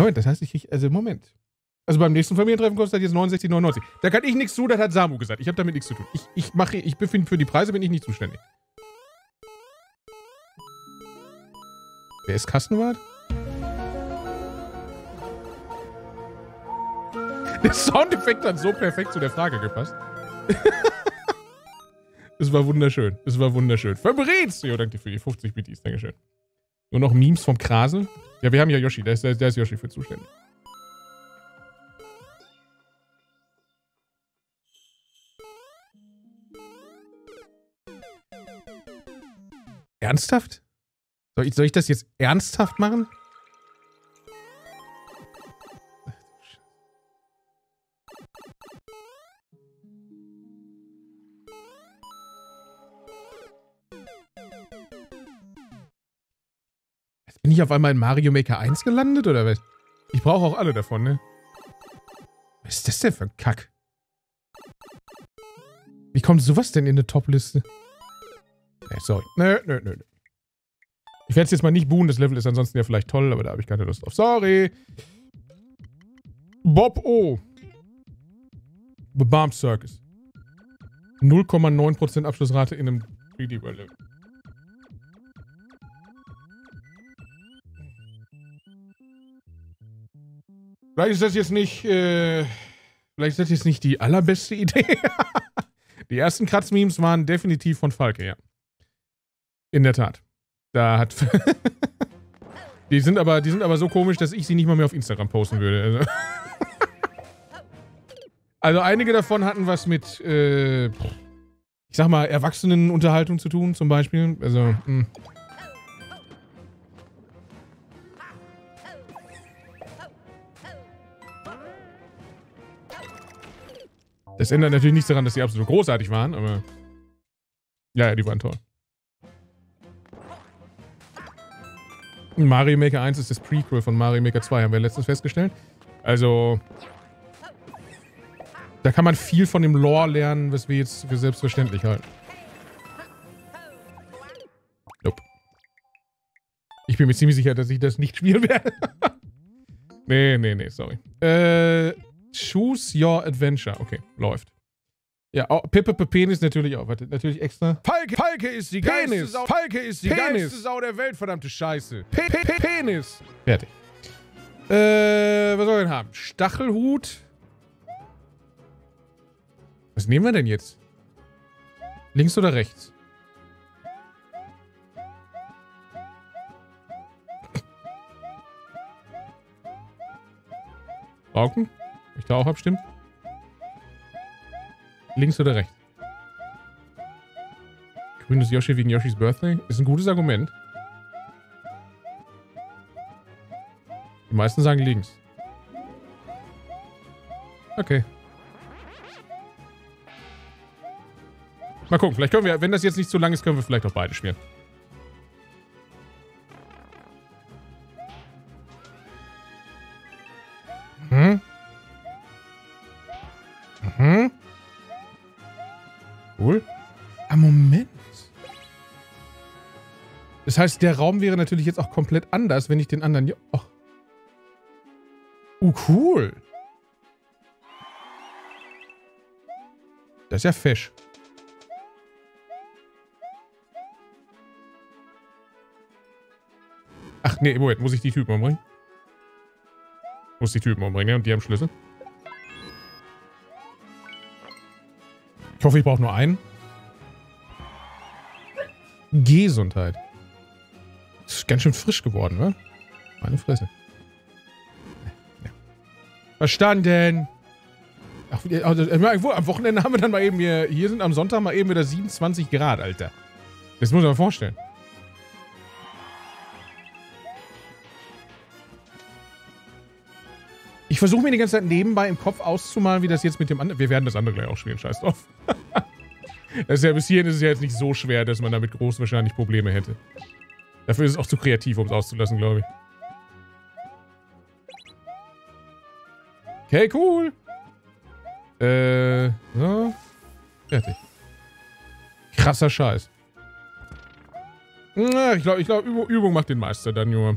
Moment, das heißt, ich krieg, also Moment. Also beim nächsten Familientreffen kostet das jetzt 69,99. Da kann ich nichts zu, das hat Samu gesagt. Ich habe damit nichts zu tun. Ich, ich mache, ich befinde für die Preise bin ich nicht zuständig. Wer ist Kassenwart? Der Soundeffekt hat so perfekt zu der Frage gepasst. es war wunderschön. Es war wunderschön. Fabrizio, danke für die 50 BTs. Dankeschön. Nur noch Memes vom Krasel. Ja, wir haben ja Yoshi. Da ist, der ist Yoshi für zuständig. Ernsthaft? Soll ich, soll ich das jetzt ernsthaft machen? Bin ich auf einmal in Mario Maker 1 gelandet, oder was? Ich brauche auch alle davon, ne? Was ist das denn für ein Kack? Wie kommt sowas denn in eine Top-Liste? Nee, sorry. Nö, nö, nö. Ich werde es jetzt mal nicht buhen, das Level ist ansonsten ja vielleicht toll, aber da habe ich keine Lust drauf. Sorry. Bob O. The Bomb Circus. 0,9% Abschlussrate in einem 3D Vielleicht ist das jetzt nicht, äh, vielleicht ist das jetzt nicht die allerbeste Idee. die ersten Kratz-Memes waren definitiv von Falke, ja. In der Tat. Da hat. die sind aber, die sind aber so komisch, dass ich sie nicht mal mehr auf Instagram posten würde. Also, also einige davon hatten was mit, äh, ich sag mal, Erwachsenenunterhaltung zu tun, zum Beispiel. Also, mh. Das ändert natürlich nichts daran, dass die absolut großartig waren, aber. Ja, ja, die waren toll. Mario Maker 1 ist das Prequel von Mario Maker 2, haben wir letztens festgestellt. Also, da kann man viel von dem Lore lernen, was wir jetzt für selbstverständlich halten. Nope. Ich bin mir ziemlich sicher, dass ich das nicht spielen werde. nee, nee, nee, sorry. Äh, choose your adventure. Okay, läuft. Ja, oh, Pippe Penis natürlich auch. Warte, natürlich extra. Falke, Falke ist die Penis. geilste Sau. Falke ist die Penis. geilste Sau der Welt, verdammte Scheiße. P -P Penis. Fertig. Äh, was soll ich denn haben? Stachelhut. Was nehmen wir denn jetzt? Links oder rechts? Rauken? Ich da auch abstimmen? Links oder rechts? Grünes Yoshi wegen Yoshis Birthday? Ist ein gutes Argument. Die meisten sagen links. Okay. Mal gucken, vielleicht können wir, wenn das jetzt nicht zu lang ist, können wir vielleicht auch beide spielen. Das heißt, der Raum wäre natürlich jetzt auch komplett anders, wenn ich den anderen... Oh. Uh, cool. Das ist ja fesch. Ach, nee, Moment. Muss ich die Typen umbringen? Muss die Typen umbringen, ja? Und die haben Schlüssel? Ich hoffe, ich brauche nur einen. Gesundheit. Ganz schön frisch geworden, ne? Meine Fresse. Ja. Verstanden. Ach, also, am Wochenende haben wir dann mal eben hier, hier sind am Sonntag mal eben wieder 27 Grad, Alter. Das muss man mal vorstellen. Ich versuche mir die ganze Zeit nebenbei im Kopf auszumalen, wie das jetzt mit dem anderen... Wir werden das andere gleich auch spielen, scheiß drauf. das ist ja, bis hierhin ist es ja jetzt nicht so schwer, dass man damit groß wahrscheinlich Probleme hätte. Dafür ist es auch zu kreativ, um es auszulassen, glaube ich. Okay, cool. Äh, so. Fertig. Krasser Scheiß. Ich glaube, ich glaub, Übung macht den Meister dann, Junge.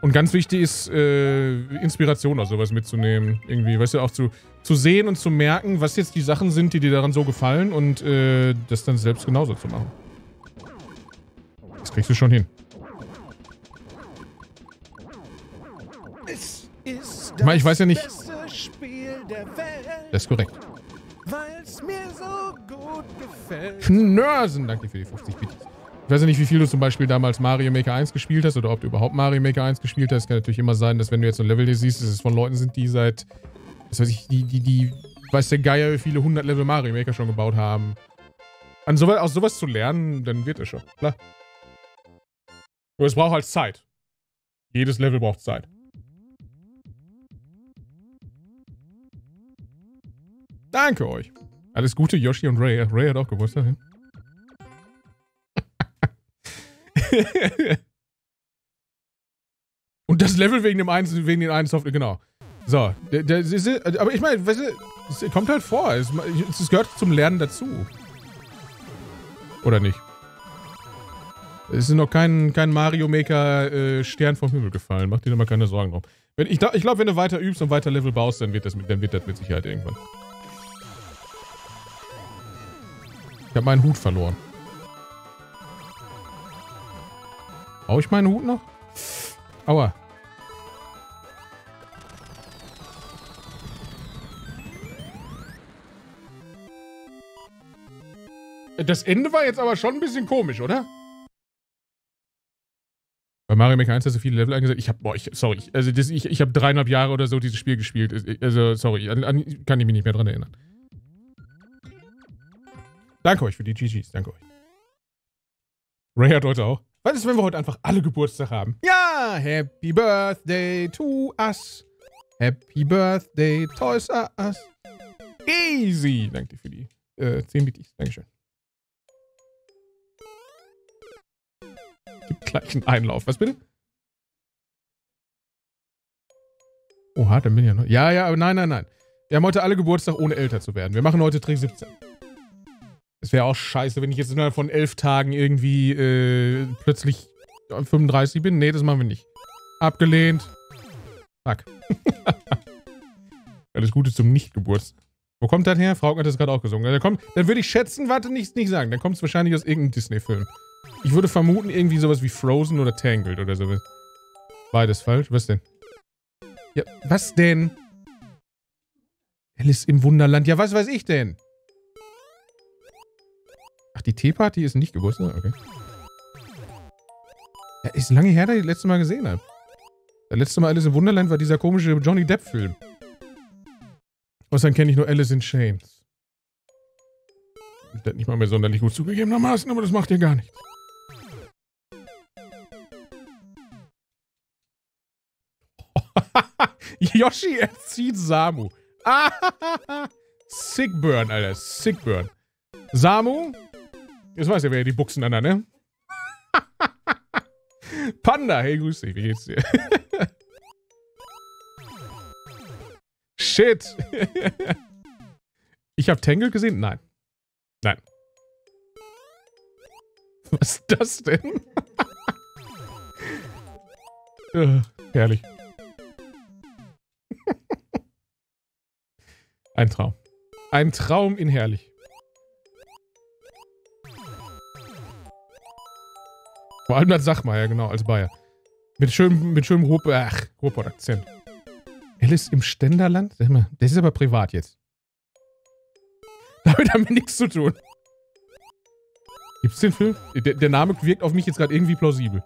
Und ganz wichtig ist, äh, Inspiration oder sowas mitzunehmen. Irgendwie, weißt du, auch zu, zu sehen und zu merken, was jetzt die Sachen sind, die dir daran so gefallen und äh, das dann selbst genauso zu machen. Kriegst du schon hin. Ich meine, ich weiß ja nicht- Das ist korrekt. weil's mir so gut gefällt. Knörsen, danke für die 50 Bits. Ich weiß ja nicht, wie viel du zum Beispiel damals Mario Maker 1 gespielt hast oder ob du überhaupt Mario Maker 1 gespielt hast. Kann natürlich immer sein, dass wenn du jetzt so ein Level hier siehst, dass es von Leuten sind, die seit, was weiß ich, die, die, die, weiß der Geier, wie viele 100 Level Mario Maker schon gebaut haben. An sowas, aus sowas zu lernen, dann wird es schon, klar. Nur es braucht halt Zeit. Jedes Level braucht Zeit. Danke euch. Alles Gute, Yoshi und Ray. Ray hat auch Geburtstag. ja? und das Level wegen dem einen, wegen den einen Software, genau. So, das ist- aber ich meine, weißt du, es kommt halt vor. Es, es gehört zum Lernen dazu. Oder nicht? Es ist noch kein, kein Mario Maker äh, Stern vom Himmel gefallen. Mach dir da mal keine Sorgen drum. Wenn, ich ich glaube, wenn du weiter übst und weiter Level baust, dann wird das mit, dann wird das mit Sicherheit irgendwann. Ich habe meinen Hut verloren. Brauche ich meinen Hut noch? Aua. Das Ende war jetzt aber schon ein bisschen komisch, oder? Bei Mario Maker 1 hast du viele Level eingesetzt. Ich hab, boah, ich, sorry, also das, ich, ich habe dreieinhalb Jahre oder so dieses Spiel gespielt. Also, sorry, an, an, kann ich mich nicht mehr dran erinnern. Danke euch für die GGs, danke euch. Ray hat heute auch. Was ist, wenn wir heute einfach alle Geburtstag haben? Ja, Happy Birthday to us. Happy Birthday, Toys R Us. Easy. Danke dir für die äh, 10 Bitis. Dankeschön. Gibt gleich einen Einlauf. Was bitte? Oha, dann bin ich ja noch. Ja, ja, aber nein, nein, nein. Wir haben heute alle Geburtstag, ohne älter zu werden. Wir machen heute Trick 17. Es wäre auch scheiße, wenn ich jetzt innerhalb von elf Tagen irgendwie äh, plötzlich 35 bin. Nee, das machen wir nicht. Abgelehnt. Fuck. Alles Gute zum Nicht-Geburtstag. Wo kommt das her? Frauken hat das gerade auch gesungen. Dann, kommt, dann würde ich schätzen, warte, nicht, nicht sagen. Dann kommt es wahrscheinlich aus irgendeinem Disney-Film. Ich würde vermuten, irgendwie sowas wie Frozen oder Tangled oder sowas. Beides falsch. Was denn? Ja, was denn? Alice im Wunderland. Ja, was weiß ich denn? Ach, die Teeparty ist nicht Geburtstag? Okay. Ja, ist lange her, dass ich das letzte Mal gesehen habe. Das letzte Mal Alice im Wunderland war dieser komische Johnny Depp-Film. Außerdem kenne ich nur Alice in Chains. Das nicht mal mehr sonderlich gut zugegebenermaßen, aber das macht ihr gar nichts. Yoshi erzieht Samu. Ah, Sick Burn, Alter. Sick Burn. Samu? Jetzt weiß ja, wer die Buchsen an, ne? Panda, hey, grüß dich. Wie geht's dir? Shit. ich habe Tangle gesehen? Nein. Nein. Was ist das denn? äh, herrlich. Ein Traum. Ein Traum in herrlich. Vor allem das Sachmeier, genau, als Bayer. Mit schönem, mit schönem Ruhr, ach, Ruhrpott-Akzent. Alice im Ständerland? Das ist aber privat jetzt. Damit haben wir nichts zu tun. Gibt's den Film? Der, der Name wirkt auf mich jetzt gerade irgendwie plausibel.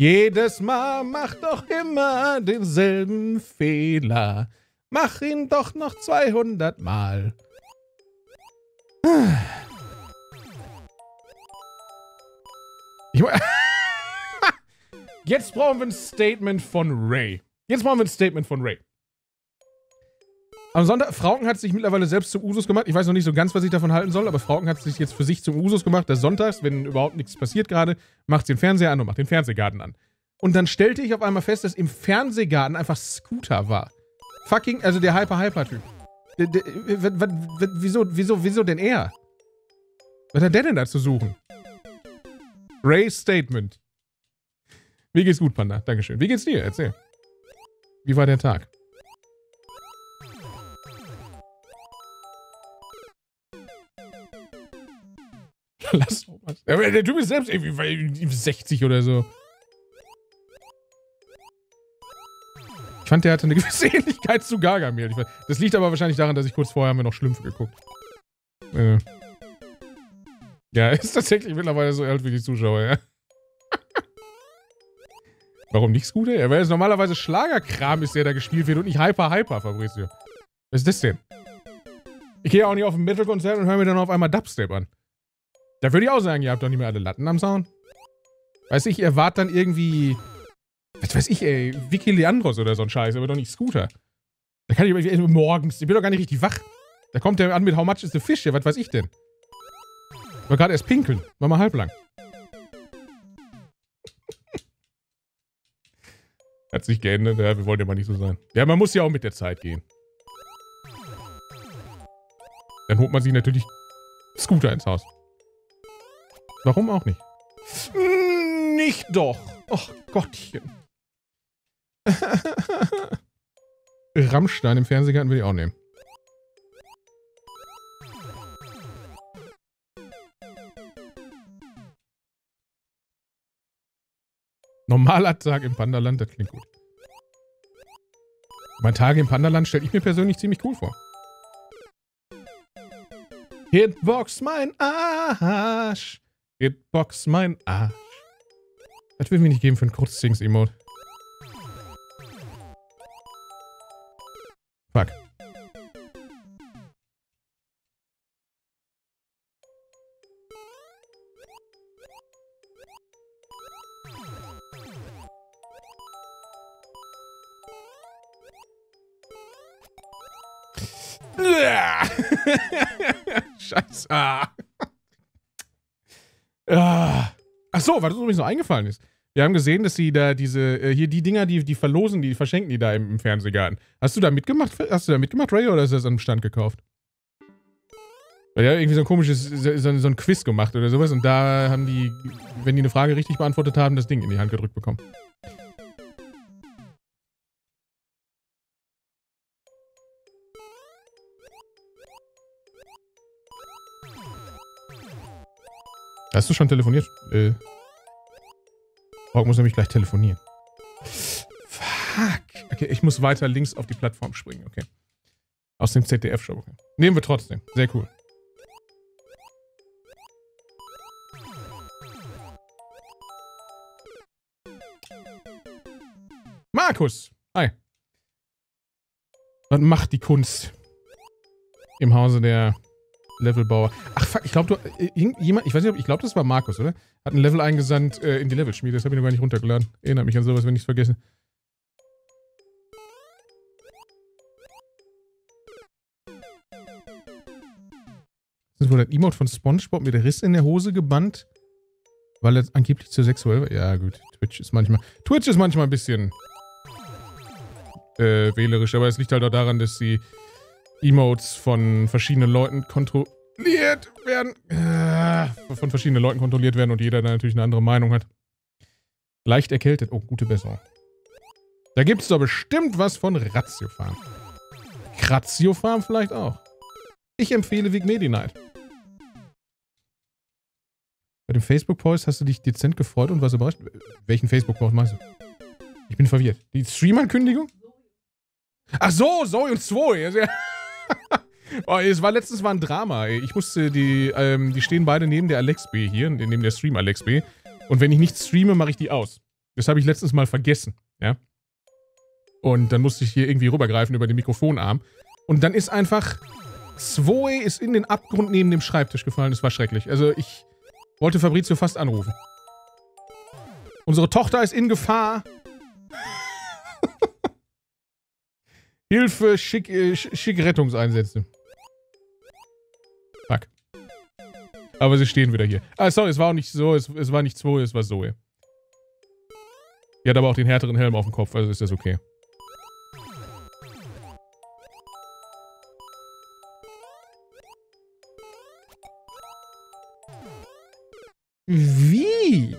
Jedes Mal mach doch immer denselben Fehler. Mach ihn doch noch 200 Mal. Jetzt brauchen wir ein Statement von Ray. Jetzt brauchen wir ein Statement von Ray. Am Sonntag, Frauken hat sich mittlerweile selbst zum Usus gemacht. Ich weiß noch nicht so ganz, was ich davon halten soll, aber Frauken hat sich jetzt für sich zum Usus gemacht, dass sonntags, wenn überhaupt nichts passiert gerade, macht sie den Fernseher an und macht den Fernsehgarten an. Und dann stellte ich auf einmal fest, dass im Fernsehgarten einfach Scooter war. Fucking, also der Hyper-Hyper-Typ. Wieso, wieso, wieso denn er? Was hat der denn da zu suchen? Ray's Statement. Mir geht's gut, Panda. Dankeschön. Wie geht's dir? Erzähl. Wie war der Tag? Aber der Typ ist selbst irgendwie 60 oder so. Ich fand, der hatte eine gewisse Ähnlichkeit zu Gargamel. Das liegt aber wahrscheinlich daran, dass ich kurz vorher haben wir noch Schlümpfe geguckt. Äh. Ja, ist tatsächlich mittlerweile so alt wie die Zuschauer, ja. Warum nicht Scooter? Ja, weil es normalerweise Schlagerkram ist, der da gespielt wird und nicht Hyper Hyper, Fabrizio. Was ist das denn? Ich gehe ja auch nicht auf ein Metal-Konzert und höre mir dann auf einmal Dubstep an. Da würde ich auch sagen, ihr habt doch nicht mehr alle Latten am Sound. Weiß ich, ihr wart dann irgendwie. Was weiß ich, ey, Vicky Leandros oder so ein Scheiß, aber doch nicht Scooter. Da kann ich aber morgens, ich bin doch gar nicht richtig wach. Da kommt der an mit How much is the fish? Ja, was weiß ich denn? War gerade erst pinkeln. War mal halblang. Hat sich geändert, ja, wir wollen ja mal nicht so sein. Ja, man muss ja auch mit der Zeit gehen. Dann holt man sich natürlich Scooter ins Haus. Warum auch nicht? Hm, Nicht doch. Och Gottchen. Rammstein im Fernsehgarten will ich auch nehmen. Normaler Tag im Pandaland, das klingt gut. Mein Tag im Pandaland stelle ich mir persönlich ziemlich cool vor. Hitbox mein Arsch. Hitbox mein Arsch. Das will mir nicht geben für ein Kurzdings-Emote. Fuck. Scheiße. Ach so, was uns noch eingefallen ist. Wir haben gesehen, dass sie da diese, äh, hier die Dinger, die, die verlosen, die verschenken die da im, im Fernsehgarten. Hast du da mitgemacht? Hast du da mitgemacht, Ray, oder ist das dem Stand gekauft? Weil ja irgendwie so ein komisches, so so ein Quiz gemacht oder sowas und da haben die, wenn die eine Frage richtig beantwortet haben, das Ding in die Hand gedrückt bekommen. Hast du schon telefoniert? Äh. Rock muss nämlich gleich telefonieren. Fuck. Okay, ich muss weiter links auf die Plattform springen, okay. Aus dem ZDF-Show, okay. Nehmen wir trotzdem. Sehr cool. Markus! Hi. Was macht die Kunst im Hause der Levelbauer? Ach fuck, ich glaube, du. äh, jemand, ich weiß nicht, ob ich glaube, das war Markus, oder? Hat ein Level eingesandt äh, in die Levelschmiede. Das habe ich noch gar nicht runtergeladen. Erinnert mich an sowas, wenn ich es vergesse. Das ist wohl ein Emote von Spongebob mit Riss in der Hose gebannt, weil er angeblich zu sexuell war. Ja, gut. Twitch ist manchmal. Twitch ist manchmal ein bisschen äh, wählerisch, aber es liegt halt auch daran, dass die Emotes von verschiedenen Leuten kontrolliert werden. Äh, von verschiedenen Leuten kontrolliert werden und jeder da natürlich eine andere Meinung hat. Leicht erkältet. Oh, gute Besserung. Da gibt's doch bestimmt was von Ratiofarm. Kratiofarm vielleicht auch. Ich empfehle Vic Medi Night. Bei dem Facebook-Post hast du dich dezent gefreut und warst überrascht. Welchen Facebook-Post meinst du? Ich bin verwirrt. Die Stream-Ankündigung? Ach so, Zoe und 2. oh, es war letztens war ein Drama. Ey. Ich musste die, ähm, die stehen beide neben der Alex B hier, neben der Stream Alex B. Und wenn ich nicht streame, mache ich die aus. Das habe ich letztens mal vergessen, ja. Und dann musste ich hier irgendwie rübergreifen über den Mikrofonarm. Und dann ist einfach Zoe ist in den Abgrund neben dem Schreibtisch gefallen. Das war schrecklich. Also ich wollte Fabrizio fast anrufen. Unsere Tochter ist in Gefahr. Hilfe, schick, äh, sch- schick Rettungseinsätze. Fuck. Aber sie stehen wieder hier. Ah, sorry, es war auch nicht so, es, es war nicht Zoe, es war Zoe. Die hat aber auch den härteren Helm auf dem Kopf, also ist das okay. Wie?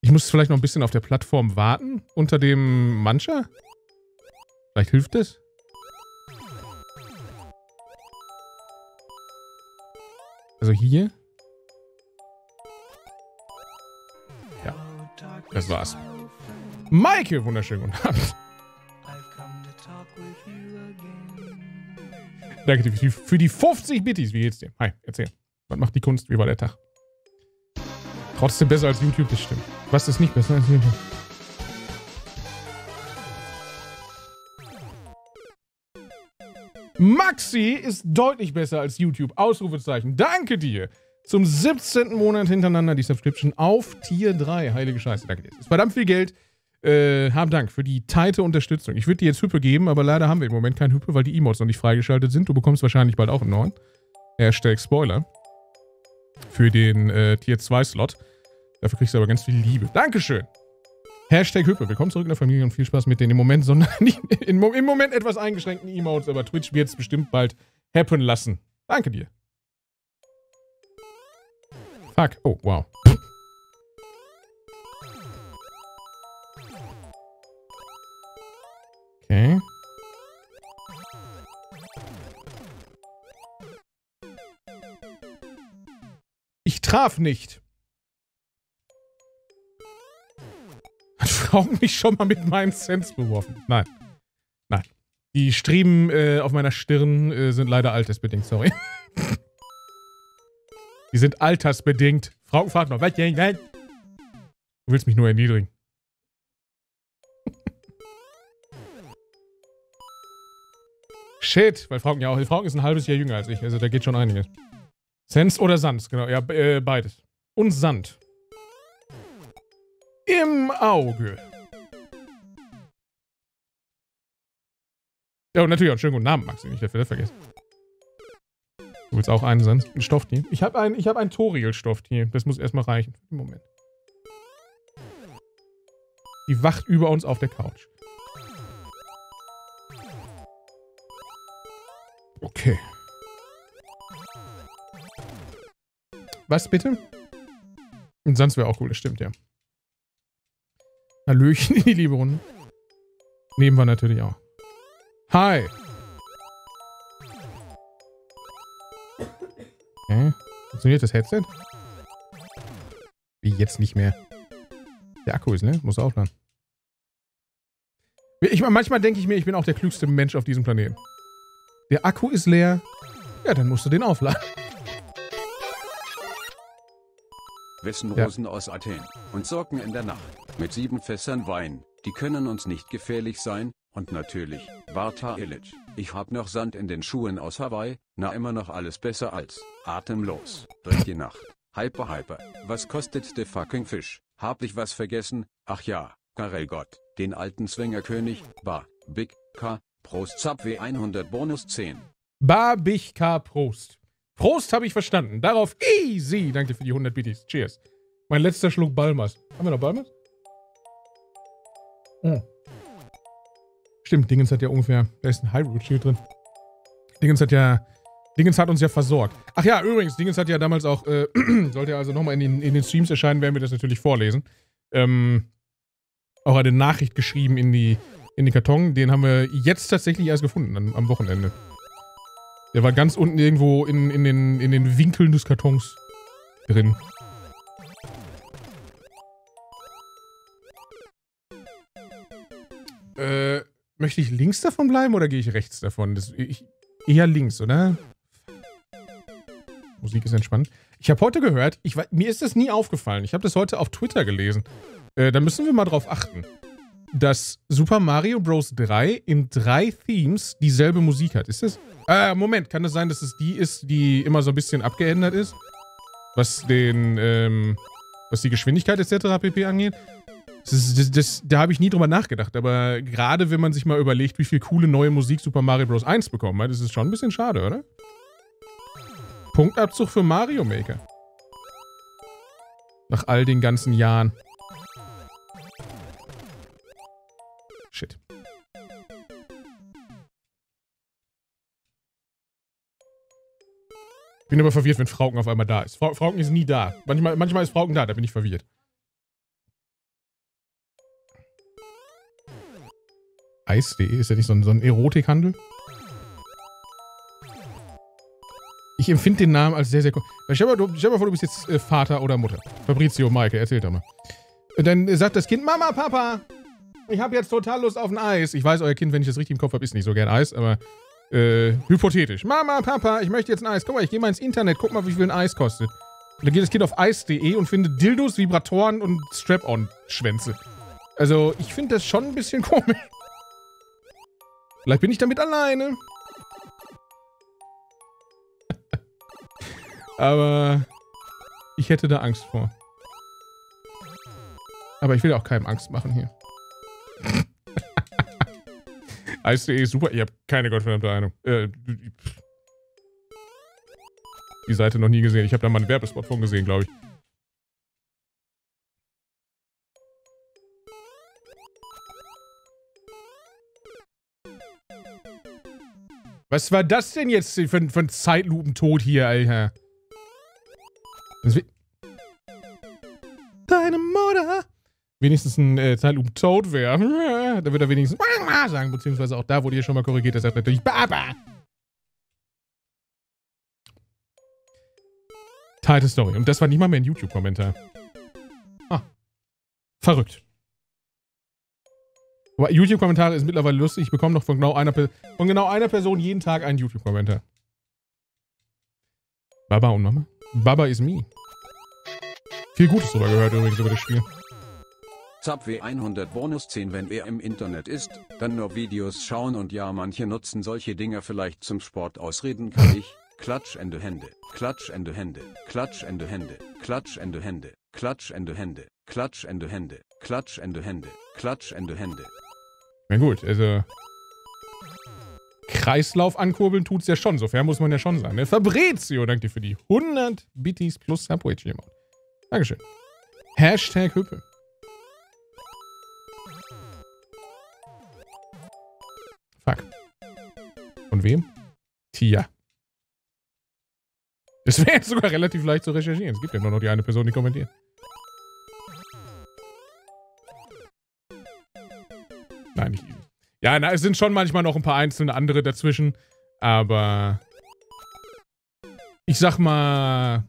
Ich muss vielleicht noch ein bisschen auf der Plattform warten, unter dem Mancher. Vielleicht hilft es. Also hier. Ja, das war's. Maike, wunderschönen guten Abend. Danke dir für die, für die 50 Bitties. Wie geht's dir? Hi, erzähl. Was macht die Kunst? Wie war der Tag? Trotzdem besser als YouTube, das stimmt. Was ist nicht besser als YouTube? Maxi ist deutlich besser als YouTube. Ausrufezeichen. Danke dir. Zum 17. Monat hintereinander die Subscription auf Tier 3. Heilige Scheiße. Danke dir. Das ist verdammt viel Geld. Äh, hab Dank für die teite Unterstützung. Ich würde dir jetzt Hüppe geben, aber leider haben wir im Moment kein Hüppe, weil die Emotes noch nicht freigeschaltet sind. Du bekommst wahrscheinlich bald auch einen neuen. Hashtag Spoiler. Für den äh, Tier 2 Slot. Dafür kriegst du aber ganz viel Liebe. Dankeschön. Hashtag Hüppe. Willkommen zurück in der Familie und viel Spaß mit den im Moment, sondern im Moment etwas eingeschränkten Emotes, aber Twitch wird es bestimmt bald happen lassen. Danke dir. Fuck. Oh, wow. Okay. Ich traf nicht. Frauen mich schon mal mit meinen Sense beworfen? Nein. Nein. Die Striemen äh, auf meiner Stirn äh, sind leider altersbedingt, sorry. Die sind altersbedingt. Frau fragt noch, was? Du willst mich nur erniedrigen. Shit, weil Frauken ja auch. Frauken ist ein halbes Jahr jünger als ich, also da geht schon einiges. Sens oder Sand, genau. Ja, äh, beides. Und Sand. Auge. Ja, und natürlich auch einen schönen guten Namen, Maxi. Nicht dafür das vergessen. Du willst auch einen Sand? Ein Stofftier? Ich habe ein, hab ein Toriel-Stofftier. Das muss erstmal reichen. Moment. Die wacht über uns auf der Couch. Okay. Was bitte? Und sonst wäre auch cool, das stimmt, ja. Hallöchen in die liebe Runde. Nehmen wir natürlich auch. Hi. Okay. Funktioniert das Headset? Wie jetzt nicht mehr. Der Akku ist, ne? Muss aufladen. Ich, manchmal denke ich mir, ich bin auch der klügste Mensch auf diesem Planeten. Der Akku ist leer. Ja, dann musst du den aufladen. Wissenrosen ja. aus Athen und Sorgen in der Nacht mit sieben Fässern Wein. Die können uns nicht gefährlich sein. Und natürlich, Barta Illich. Ich hab noch Sand in den Schuhen aus Hawaii. Na immer noch alles besser als atemlos durch die Nacht. Hyper Hyper. Was kostet der fucking Fisch? Hab ich was vergessen? Ach ja, Karel Gott, den alten Swingerkönig, Ba, Big K, Prost Subway 100 Bonus 10. Barbich K. Prost. Prost habe ich verstanden. Darauf easy. Danke für die 100 Bitties. Cheers. Mein letzter Schluck Balmers. Haben wir noch Balmers? Oh. Stimmt, Dingens hat ja ungefähr, da ist ein Hyrule Shield drin. Dingens hat ja, Dingens hat uns ja versorgt. Ach ja, übrigens, Dingens hat ja damals auch, äh, sollte also nochmal in den, in den Streams erscheinen, werden wir das natürlich vorlesen. Ähm, auch eine Nachricht geschrieben in die, in den Karton. Den haben wir jetzt tatsächlich erst gefunden, am, am Wochenende. Der war ganz unten irgendwo in, in, den, in den Winkeln des Kartons drin. Äh, möchte ich links davon bleiben oder gehe ich rechts davon? Das, ich, eher links, oder? Musik ist entspannt. Ich habe heute gehört, ich, mir ist das nie aufgefallen. Ich habe das heute auf Twitter gelesen. Äh, da müssen wir mal drauf achten dass Super Mario Bros. 3 in drei Themes dieselbe Musik hat. Ist das? Äh, Moment, kann das sein, dass es die ist, die immer so ein bisschen abgeändert ist? Was den, ähm, was die Geschwindigkeit etc. pp. angeht? Das das, das, da habe ich nie drüber nachgedacht, aber gerade wenn man sich mal überlegt, wie viel coole neue Musik Super Mario Bros. 1 bekommen hat, ist es schon ein bisschen schade, oder? Punktabzug für Mario Maker. Nach all den ganzen Jahren. Shit. Ich bin aber verwirrt, wenn Frauken auf einmal da ist. Fra Frauken ist nie da. Manchmal, manchmal ist Frauken da, da bin ich verwirrt. Eis.de, ist ja nicht so ein, so ein Erotikhandel? Ich empfinde den Namen als sehr, sehr. Stell dir mal, vor, du bist jetzt äh, Vater oder Mutter. Fabrizio, Maike, erzähl doch mal. Und dann sagt das Kind, Mama, Papa, ich habe jetzt total Lust auf ein Eis. Ich weiß, euer Kind, wenn ich das richtig im Kopf habe, ist nicht so gern Eis, aber äh, hypothetisch. Mama, Papa, ich möchte jetzt ein Eis. Guck mal, ich gehe mal ins Internet, guck mal, wie viel ein Eis kostet. Und dann geht das Kind auf eis.de und findet Dildos, Vibratoren und Strap-on-Schwänze. Also, ich finde das schon ein bisschen komisch. Vielleicht bin ich damit alleine. Aber ich hätte da Angst vor. Aber ich will auch keinem Angst machen hier. Eis.de ist super. Ich habe keine gottverdammte Ahnung. Äh, die Seite noch nie gesehen. Ich habe da mal einen Werbespot von gesehen, glaube ich. Was war das denn jetzt für, ein Zeitlupentod hier, Alter? Deine Mutter! Wenigstens ein äh, Zeitlupentod wäre. Da würde er wenigstens sagen, beziehungsweise auch da wurde hier schon mal korrigiert, er sagt natürlich Baba! Teilte Story. Und das war nicht mal mehr ein YouTube-Kommentar. Ah. Verrückt. YouTube-Kommentare ist mittlerweile lustig. Ich bekomme noch von genau einer, von genau einer Person jeden Tag einen YouTube-Kommentar. Baba und Mama? Baba is me. Viel Gutes drüber gehört übrigens über das Spiel. Subway 100 Bonus 10 Wenn er im Internet ist, dann nur Videos schauen und ja manche nutzen solche Dinge vielleicht zum Sport ausreden kann ich. Klatschende Hände, Klatschende Hände, Klatschende Hände, Klatschende Hände, Klatschende Hände, Klatschende Hände, Klatschende Hände, Klatschende Hände. Na gut, also. Kreislauf ankurbeln tut's ja schon, sofern muss man ja schon sagen. Ne? Fabrizio, danke dir für die 100 Bitties plus Subway Emote. Dankeschön. Hashtag Hüppe. Fuck. Von wem? Tia. Das wäre jetzt sogar relativ leicht zu recherchieren. Es gibt ja nur noch die eine Person, die kommentiert. Ja, na, es sind schon manchmal noch ein paar einzelne andere dazwischen. Aber ich sag mal,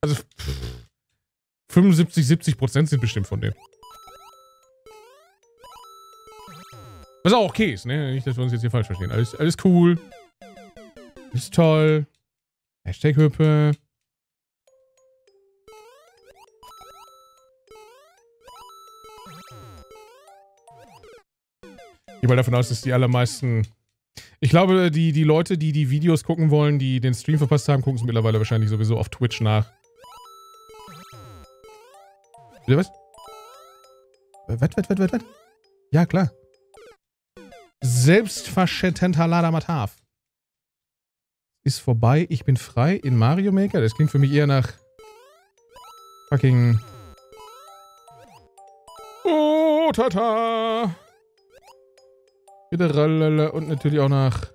also 75, 70 Prozent sind bestimmt von denen. Was auch okay ist, ne? Nicht, dass wir uns jetzt hier falsch verstehen. Alles, alles cool. Ist toll. Hashtag Hüppe. Gehe mal davon aus, dass die allermeisten... Ich glaube, die, die Leute, die die Videos gucken wollen, die den Stream verpasst haben, gucken es mittlerweile wahrscheinlich sowieso auf Twitch nach. Wieder was? Was, was, was, was, was? Ja, klar. Selbstverständlich Halada Matav. Ist vorbei, ich bin frei in Mario Maker. Das klingt für mich eher nach fucking... Oh, tata. Bitte und natürlich auch nach...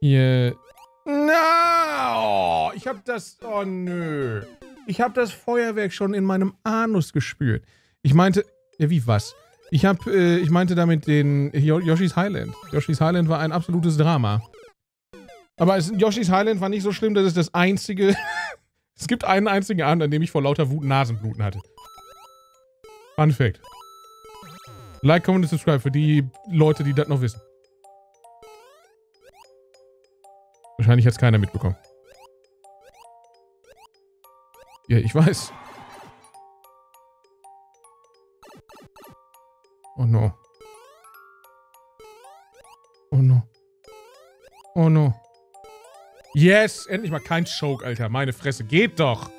Hier... Na, oh, ich hab das... Oh, nö. Ich hab das Feuerwerk schon in meinem Anus gespürt. Ich meinte... Ja, wie was? Ich hab, äh, ich meinte damit den Yoshi's Highland. Yoshi's Highland war ein absolutes Drama. Aber es, Yoshi's Highland war nicht so schlimm, dass es das einzige... es gibt einen einzigen Abend, an dem ich vor lauter Wut Nasenbluten hatte. Fun Fact. Like, comment und subscribe für die Leute, die das noch wissen. Wahrscheinlich hat es keiner mitbekommen. Ja, ich weiß. Oh no. Oh no. Oh no. Yes! Endlich mal kein Choke, Alter. Meine Fresse. Geht doch!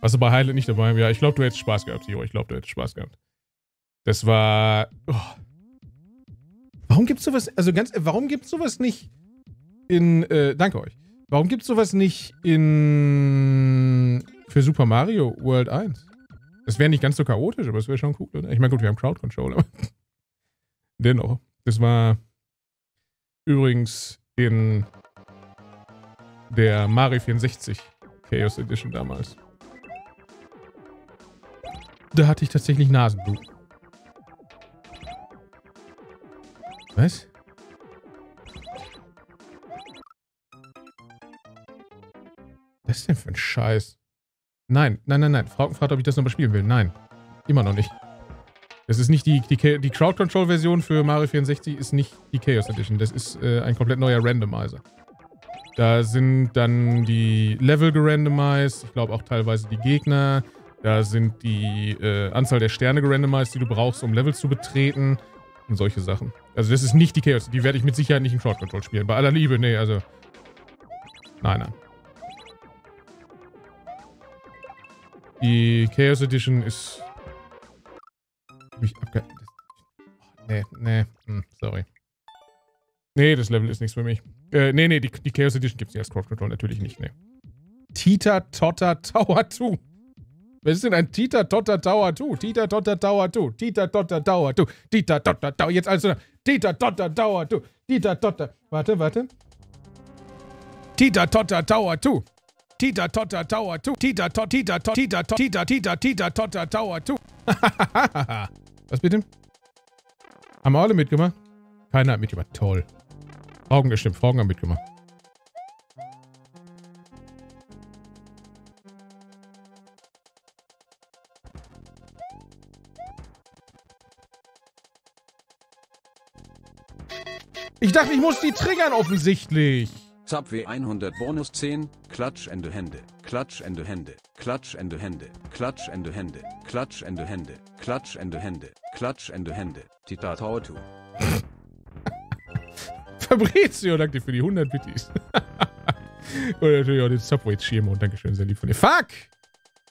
Warst du bei Highlight nicht dabei? Ja, ich glaube, du hättest Spaß gehabt, Tio. Ich glaube, du hättest Spaß gehabt. Das war... Oh. Warum gibt's sowas... Also ganz... Warum gibt's sowas nicht in... Äh, danke euch. Warum gibt's sowas nicht in... Für Super Mario World 1? Das wäre nicht ganz so chaotisch, aber es wäre schon cool, oder? Ich meine, gut, wir haben Crowd Control, aber dennoch. Das war übrigens in der Mario 64 Chaos Edition damals. Da hatte ich tatsächlich Nasenblut. Was? Was ist denn für ein Scheiß? Nein, nein, nein, nein. Frau fragt, ob ich das nochmal spielen will. Nein. Immer noch nicht. Das ist nicht die, die, die Crowd Control Version für Mario 64 ist nicht die Chaos Edition. Das ist äh, ein komplett neuer Randomizer. Da sind dann die Level gerandomized. Ich glaube auch teilweise die Gegner. Da sind die äh, Anzahl der Sterne gerandomized, die du brauchst, um Level zu betreten. Und solche Sachen. Also das ist nicht die Chaos. Die werde ich mit Sicherheit nicht im Crowd Control spielen. Bei aller Liebe, nee, also... Nein, nein. Die Chaos Edition ist... Mich abge... Nee, nee, hm, sorry. Nee, das Level ist nichts für mich. Äh, nee, nee, die, die Chaos Edition gibt es nicht als Crowd Control, natürlich nicht, nee. Tita Totter Tower 2. Was ist denn ein Tita Totter Tower 2? Tita Totter Tower 2. Tita Totter Tower 2. Tita Totter Tower. Jetzt also. Tita Totter Tower 2. Tita Totter. Warte, warte. Tita Totter Tower 2. Tita Totter Tower 2. Tita Tot Tita Tot Tita Tot Tita Tita Tita Totter Tower 2. Was bitte? Haben alle mitgemacht? Keiner hat mitgemacht. Toll. Augen gestimmt. Fragen haben mitgemacht. Dachte, ich muss die triggern offensichtlich. Subway 100 Bonus 10, Klatsch Ende Hände, Klatsch Ende Hände, Klatsch Ende Hände, Klatsch Ende Hände, Klatsch Ende Hände, Klatsch Ende Hände, Klatsch Ende Hände, Tita Tautu. Fabrizio, danke für die 100 Bitties. Und natürlich auch den Subway-Schirm und Dankeschön, sehr lieb von dir. Fuck!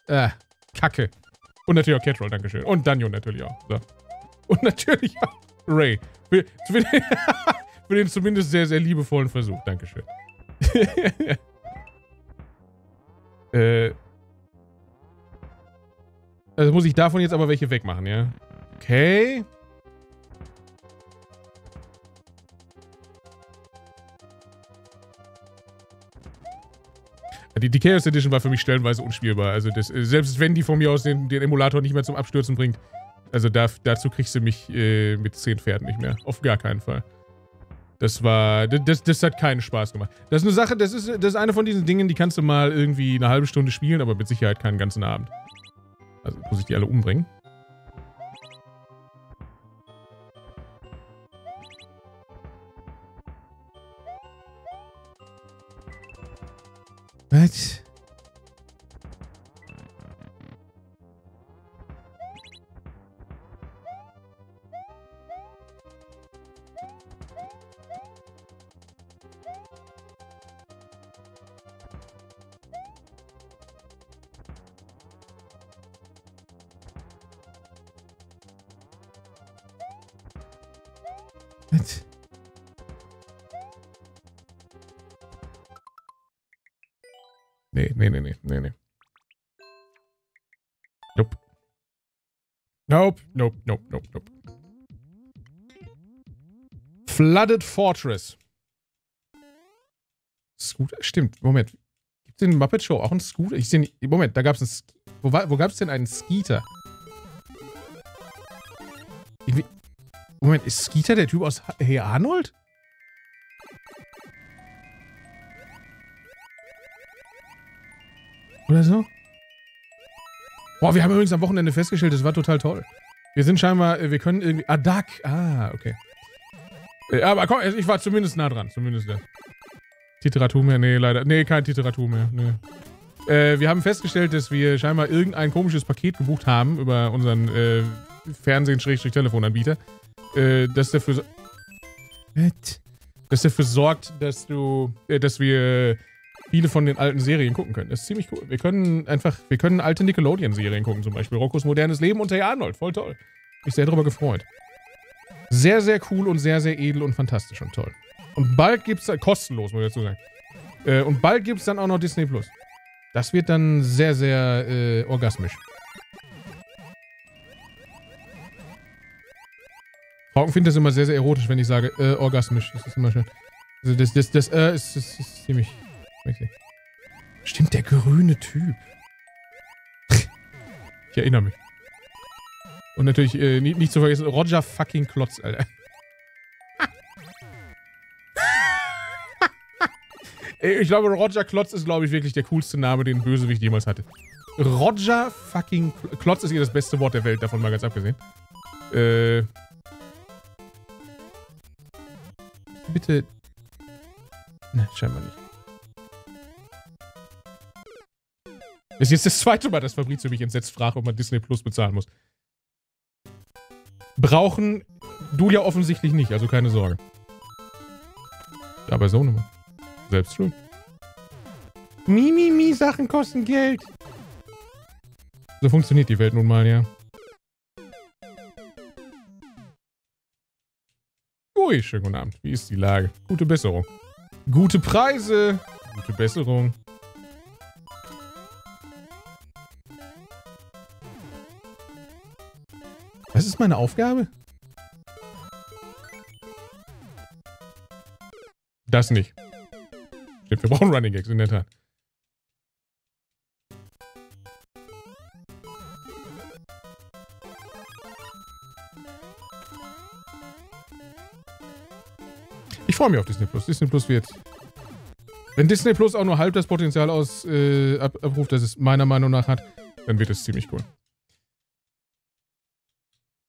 Äh, Kacke. Und natürlich auch Catroll, Dankeschön. Und Danjo natürlich auch. So. Und natürlich auch Ray. Für, für, für den zumindest sehr, sehr liebevollen Versuch. Dankeschön. äh. Also muss ich davon jetzt aber welche wegmachen, ja? Okay. Die, die Chaos Edition war für mich stellenweise unspielbar. Also das, selbst wenn die von mir aus den, den Emulator nicht mehr zum Abstürzen bringt, also da, dazu kriegst du mich äh, mit zehn Pferden nicht mehr. Auf gar keinen Fall. Das war, das, das hat keinen Spaß gemacht. Das ist eine Sache, das ist, das ist eine von diesen Dingen, die kannst du mal irgendwie eine halbe Stunde spielen, aber mit Sicherheit keinen ganzen Abend. Also muss ich die alle umbringen. Was? Was? Nope, nope, nope, nope. Flooded Fortress. Scooter, stimmt, Moment. Gibt es in Muppet Show auch einen Scooter? Ich sehe Moment, da gab es einen, Sk wo, wo gab es denn einen Skeeter? Irgendwie, Moment, ist Skeeter der Typ aus Hey Arnold? Oder so? Boah, wir haben übrigens am Wochenende festgestellt, das war total toll. Wir sind scheinbar, äh, wir können irgendwie... Ah, Duck. Ah, okay. Äh, aber komm, ich war zumindest nah dran. Zumindest das. Literatur mehr? Nee, leider. Nee, kein Literatur mehr. Nee. Äh, wir haben festgestellt, dass wir scheinbar irgendein komisches Paket gebucht haben über unseren äh, Fernsehen-Telefonanbieter. Äh, das dafür... Das dafür sorgt, dass du... Äh, dass wir viele von den alten Serien gucken können. Das ist ziemlich cool. Wir können einfach, wir können alte Nickelodeon-Serien gucken, zum Beispiel Roccos modernes Leben und Hey Arnold. Voll toll. Mich sehr darüber gefreut. Sehr, sehr cool und sehr, sehr edel und fantastisch und toll. Und bald gibt's dann, kostenlos, muss ich dazu sagen. Äh, und bald gibt's dann auch noch Disney Plus. Das wird dann sehr, sehr äh, orgasmisch. Frauken findet das immer sehr, sehr erotisch, wenn ich sage, äh, orgasmisch. Das ist immer schön. Also das, das, das, äh, ist, ist, ist ziemlich... Wirklich. Stimmt, der grüne Typ. ich erinnere mich. Und natürlich äh, nicht, nicht, zu vergessen, Roger fucking Klotz, Alter. ich glaube, Roger Klotz ist, glaube ich, wirklich der coolste Name, den Bösewicht jemals hatte. Roger fucking Klotz ist ihr das beste Wort der Welt, davon mal ganz abgesehen. Äh. Bitte. Ne, scheinbar nicht. Das ist jetzt das zweite Mal, dass Fabrizio mich entsetzt fragt, ob man Disney Plus bezahlen muss. Brauchen du ja offensichtlich nicht, also keine Sorge. Aber so nochmal. Selbst schuld. Mimimi, mi, mi, Sachen kosten Geld. So funktioniert die Welt nun mal, ja. Ui, schönen guten Abend. Wie ist die Lage? Gute Besserung. Gute Preise. Gute Besserung. Was ist meine Aufgabe? Das nicht. Stimmt, wir brauchen Running Gags, in der Tat. Ich freue mich auf Disney Plus. Disney Plus wird. Wenn Disney Plus auch nur halb das Potenzial aus äh, ab, abruft, das es meiner Meinung nach hat, dann wird es ziemlich cool.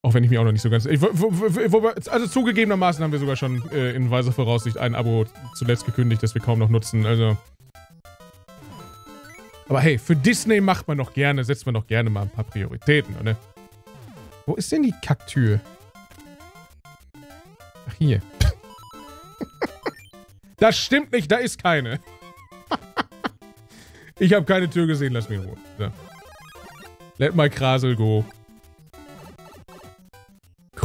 Auch wenn ich mir auch noch nicht so ganz. Ich, wo, wo, wo, also zugegebenermaßen haben wir sogar schon äh, in weiser Voraussicht ein Abo zuletzt gekündigt, das wir kaum noch nutzen. Also. Aber hey, für Disney macht man doch gerne, setzt man doch gerne mal ein paar Prioritäten, oder? Wo ist denn die Kacktür? Ach, hier. Das stimmt nicht, da ist keine. ich habe keine Tür gesehen, lass mich in Ruhe. So. Let my Krasel go.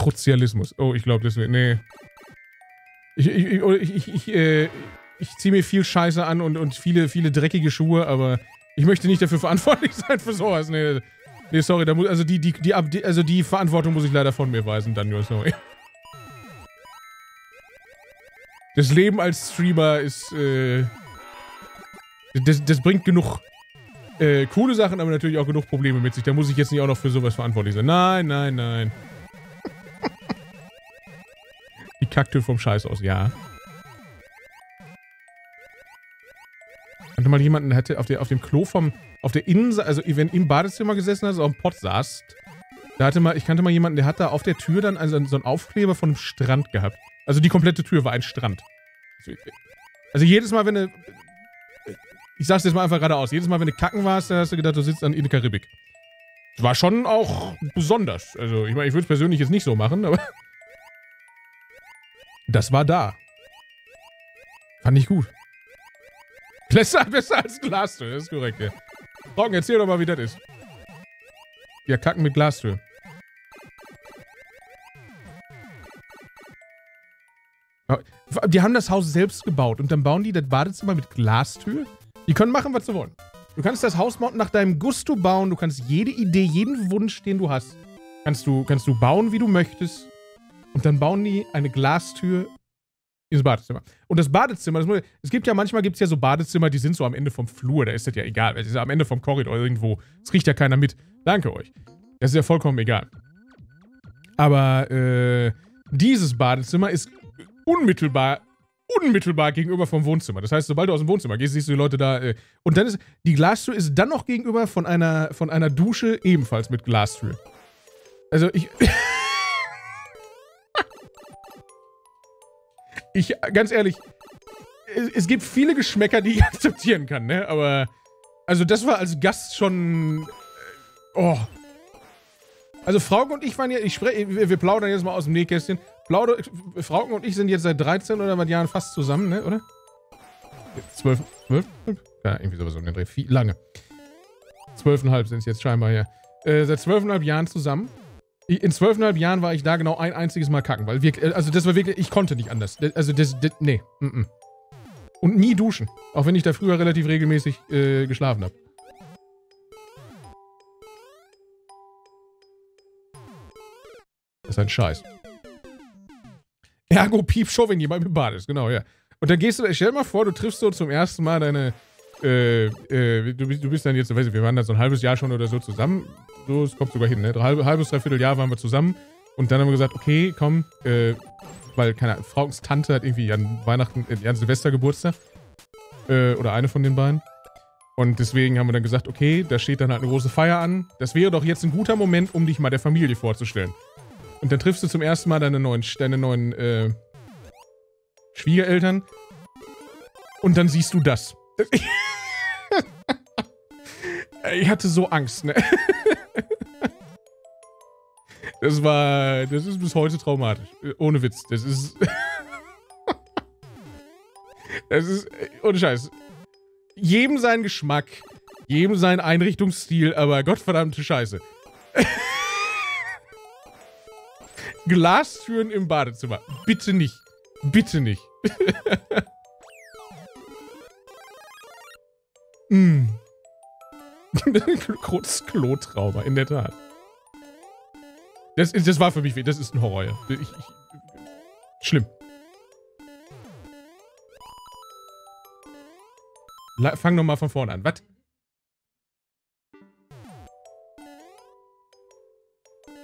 Kruzialismus. Oh, ich glaube, das wird. Nee. Ich, ich, ich, ich, äh, ich ziehe mir viel Scheiße an und, und viele, viele dreckige Schuhe, aber ich möchte nicht dafür verantwortlich sein für sowas. Nee, nee sorry, da muss, also die, die, die, also die Verantwortung muss ich leider von mir weisen, Daniel, sorry. Das Leben als Streamer ist, äh, das, das bringt genug äh, coole Sachen, aber natürlich auch genug Probleme mit sich. Da muss ich jetzt nicht auch noch für sowas verantwortlich sein. Nein, nein, nein. Die Kacktür vom Scheiß aus, ja. Hatte mal jemanden, hätte auf, der, auf dem Klo vom, auf der Innenseite, also wenn im Badezimmer gesessen hast, auf dem Pott saß, da hatte mal, ich kannte mal jemanden, der hat da auf der Tür dann also so einen Aufkleber von einem Strand gehabt. Also die komplette Tür war ein Strand. Also jedes Mal, wenn du. Ich sag's jetzt mal einfach geradeaus. Jedes Mal, wenn du kacken warst, dann hast du gedacht, du sitzt dann in der Karibik. Das war schon auch besonders. Also, ich meine, ich würde es persönlich jetzt nicht so machen, aber. Das war da. Fand ich gut. Besser, besser als Glastür, das ist korrekt, ja. Roggen, erzähl doch mal, wie das ist. Ja, kacken mit Glastür. Die haben das Haus selbst gebaut und dann bauen die das Badezimmer mit Glastür. Die können machen, was sie wollen. Du kannst das Haus nach deinem Gusto bauen. Du kannst jede Idee, jeden Wunsch, den du hast, kannst du, kannst du bauen, wie du möchtest. Und dann bauen die eine Glastür ins Badezimmer. Und das Badezimmer, das muss, es gibt ja manchmal gibt's ja so Badezimmer, die sind so am Ende vom Flur. Da ist das ja egal. Das ist am Ende vom Korridor irgendwo. Das riecht ja keiner mit. Danke euch. Das ist ja vollkommen egal. Aber äh, dieses Badezimmer ist unmittelbar, unmittelbar gegenüber vom Wohnzimmer. Das heißt, sobald du aus dem Wohnzimmer gehst, siehst du die Leute da. Äh, und dann ist die Glastür ist dann noch gegenüber von einer, von einer Dusche ebenfalls mit Glastür. Also ich. ich, ganz ehrlich, es, es, gibt viele Geschmäcker, die ich akzeptieren kann, ne? Aber. Also, das war als Gast schon. Äh, oh. Also, Frauke und ich waren ja. Ich spreche, wir, wir plaudern jetzt mal aus dem Nähkästchen. Plauder, Frauken und ich sind jetzt seit 13 oder was Jahren fast zusammen, ne, oder? 12, 12? Ja, irgendwie sowas um den Dreh. Lange. 12,5 sind es jetzt scheinbar, ja. Äh, seit 12,5 Jahren zusammen. In 12,5 Jahren war ich da genau ein einziges Mal kacken, weil wir, also das war wirklich, ich konnte nicht anders. Also das, das nee, mm -mm. Und nie duschen. Auch wenn ich da früher relativ regelmäßig äh, geschlafen habe. Das ist ein Scheiß. Ergo Piep wenn jemand im Bad ist, genau, ja. Und dann gehst du, stell dir mal vor, du triffst so zum ersten Mal deine, äh, äh, du, bist, du bist dann jetzt, weiß ich, wir waren dann so ein halbes Jahr schon oder so zusammen. So, es kommt sogar hin, ne? Halb, halbes, dreiviertel Jahr waren wir zusammen. Und dann haben wir gesagt, okay, komm, äh, weil, keine Ahnung, Fraukens Tante hat irgendwie an Weihnachten, äh, an Silvester Geburtstag. Äh, oder eine von den beiden. Und deswegen haben wir dann gesagt, okay, da steht dann halt eine große Feier an. Das wäre doch jetzt ein guter Moment, um dich mal der Familie vorzustellen. Und dann triffst du zum ersten Mal deine neuen, deine neuen äh, Schwiegereltern. Und dann siehst du das. ich hatte so Angst, ne? Das war. Das ist bis heute traumatisch. Ohne Witz. Das ist. das ist. Ohne Scheiß. Jedem sein Geschmack, jedem sein Einrichtungsstil, aber gottverdammte Scheiße. Glastüren im Badezimmer. Bitte nicht. Bitte nicht. mm. Großes Klotrauma, in der Tat. Das, das war für mich, das ist ein Horror. Ich, ich, schlimm. Fang nochmal von vorne an. Was?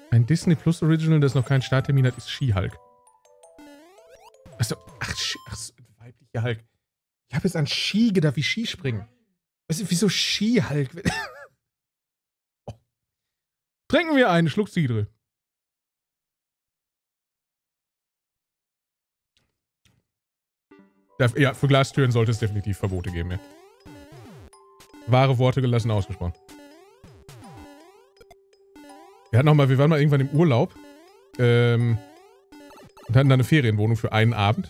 Ein Disney Plus Original, das noch keinen Starttermin hat, ist She-Hulk. Achso, ach, ach weibliche Hulk. Ich habe jetzt an Ski gedacht, wie Skispringen. Was, wieso Ski-Hulk? oh. Trinken wir einen Schluck Cidre. Ja, für Glastüren sollte es definitiv Verbote geben, ja. Wahre Worte gelassen ausgesprochen. Wir hatten noch mal, wir waren mal irgendwann im Urlaub. Ähm, und hatten da eine Ferienwohnung für einen Abend.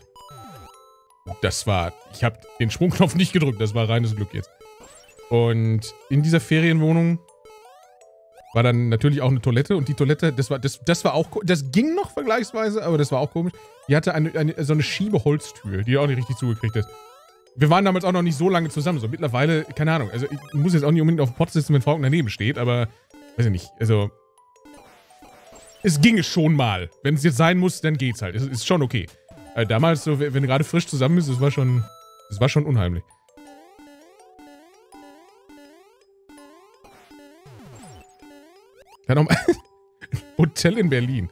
Das war, ich habe den Sprungknopf nicht gedrückt, das war reines Glück jetzt. Und in dieser Ferienwohnung war dann natürlich auch eine Toilette und die Toilette, das war, das, das war auch, das ging noch vergleichsweise, aber das war auch komisch. Die hatte eine, eine, so eine Schiebeholztür, die auch nicht richtig zugekriegt ist. Wir waren damals auch noch nicht so lange zusammen. So mittlerweile, keine Ahnung. Also ich muss jetzt auch nicht unbedingt auf dem Pott sitzen, wenn Falken daneben steht, aber weiß ich nicht. Also es ginge schon mal. Wenn es jetzt sein muss, dann geht's halt. Es ist schon okay. Also damals, so, wenn du gerade frisch zusammen bist, das war schon, das war schon unheimlich. Ja, nochmal. Hotel in Berlin.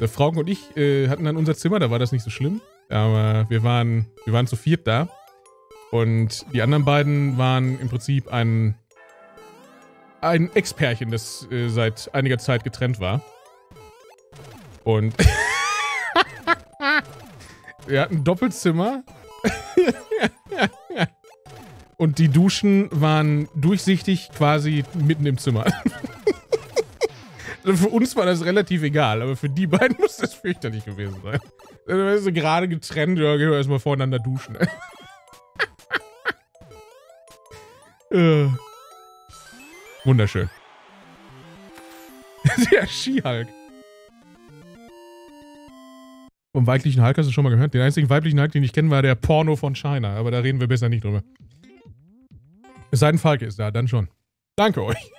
Der Frauke und ich äh, hatten dann unser Zimmer, da war das nicht so schlimm. Aber wir waren, wir waren zu viert da. Und die anderen beiden waren im Prinzip ein, ein Ex-Pärchen, das äh, seit einiger Zeit getrennt war. Und wir hatten ein Doppelzimmer. und die Duschen waren durchsichtig quasi mitten im Zimmer. Für uns war das relativ egal, aber für die beiden muss das fürchterlich gewesen sein. Also, so gerade getrennt, ja, gehen wir erstmal voreinander duschen. äh. Wunderschön. Der Skihulk. Vom weiblichen Hulk hast du schon mal gehört? Den einzigen weiblichen Hulk, den ich kenne, war der Porno von China. Aber da reden wir besser nicht drüber. Es sei denn, Falke ist da, dann schon. Danke euch.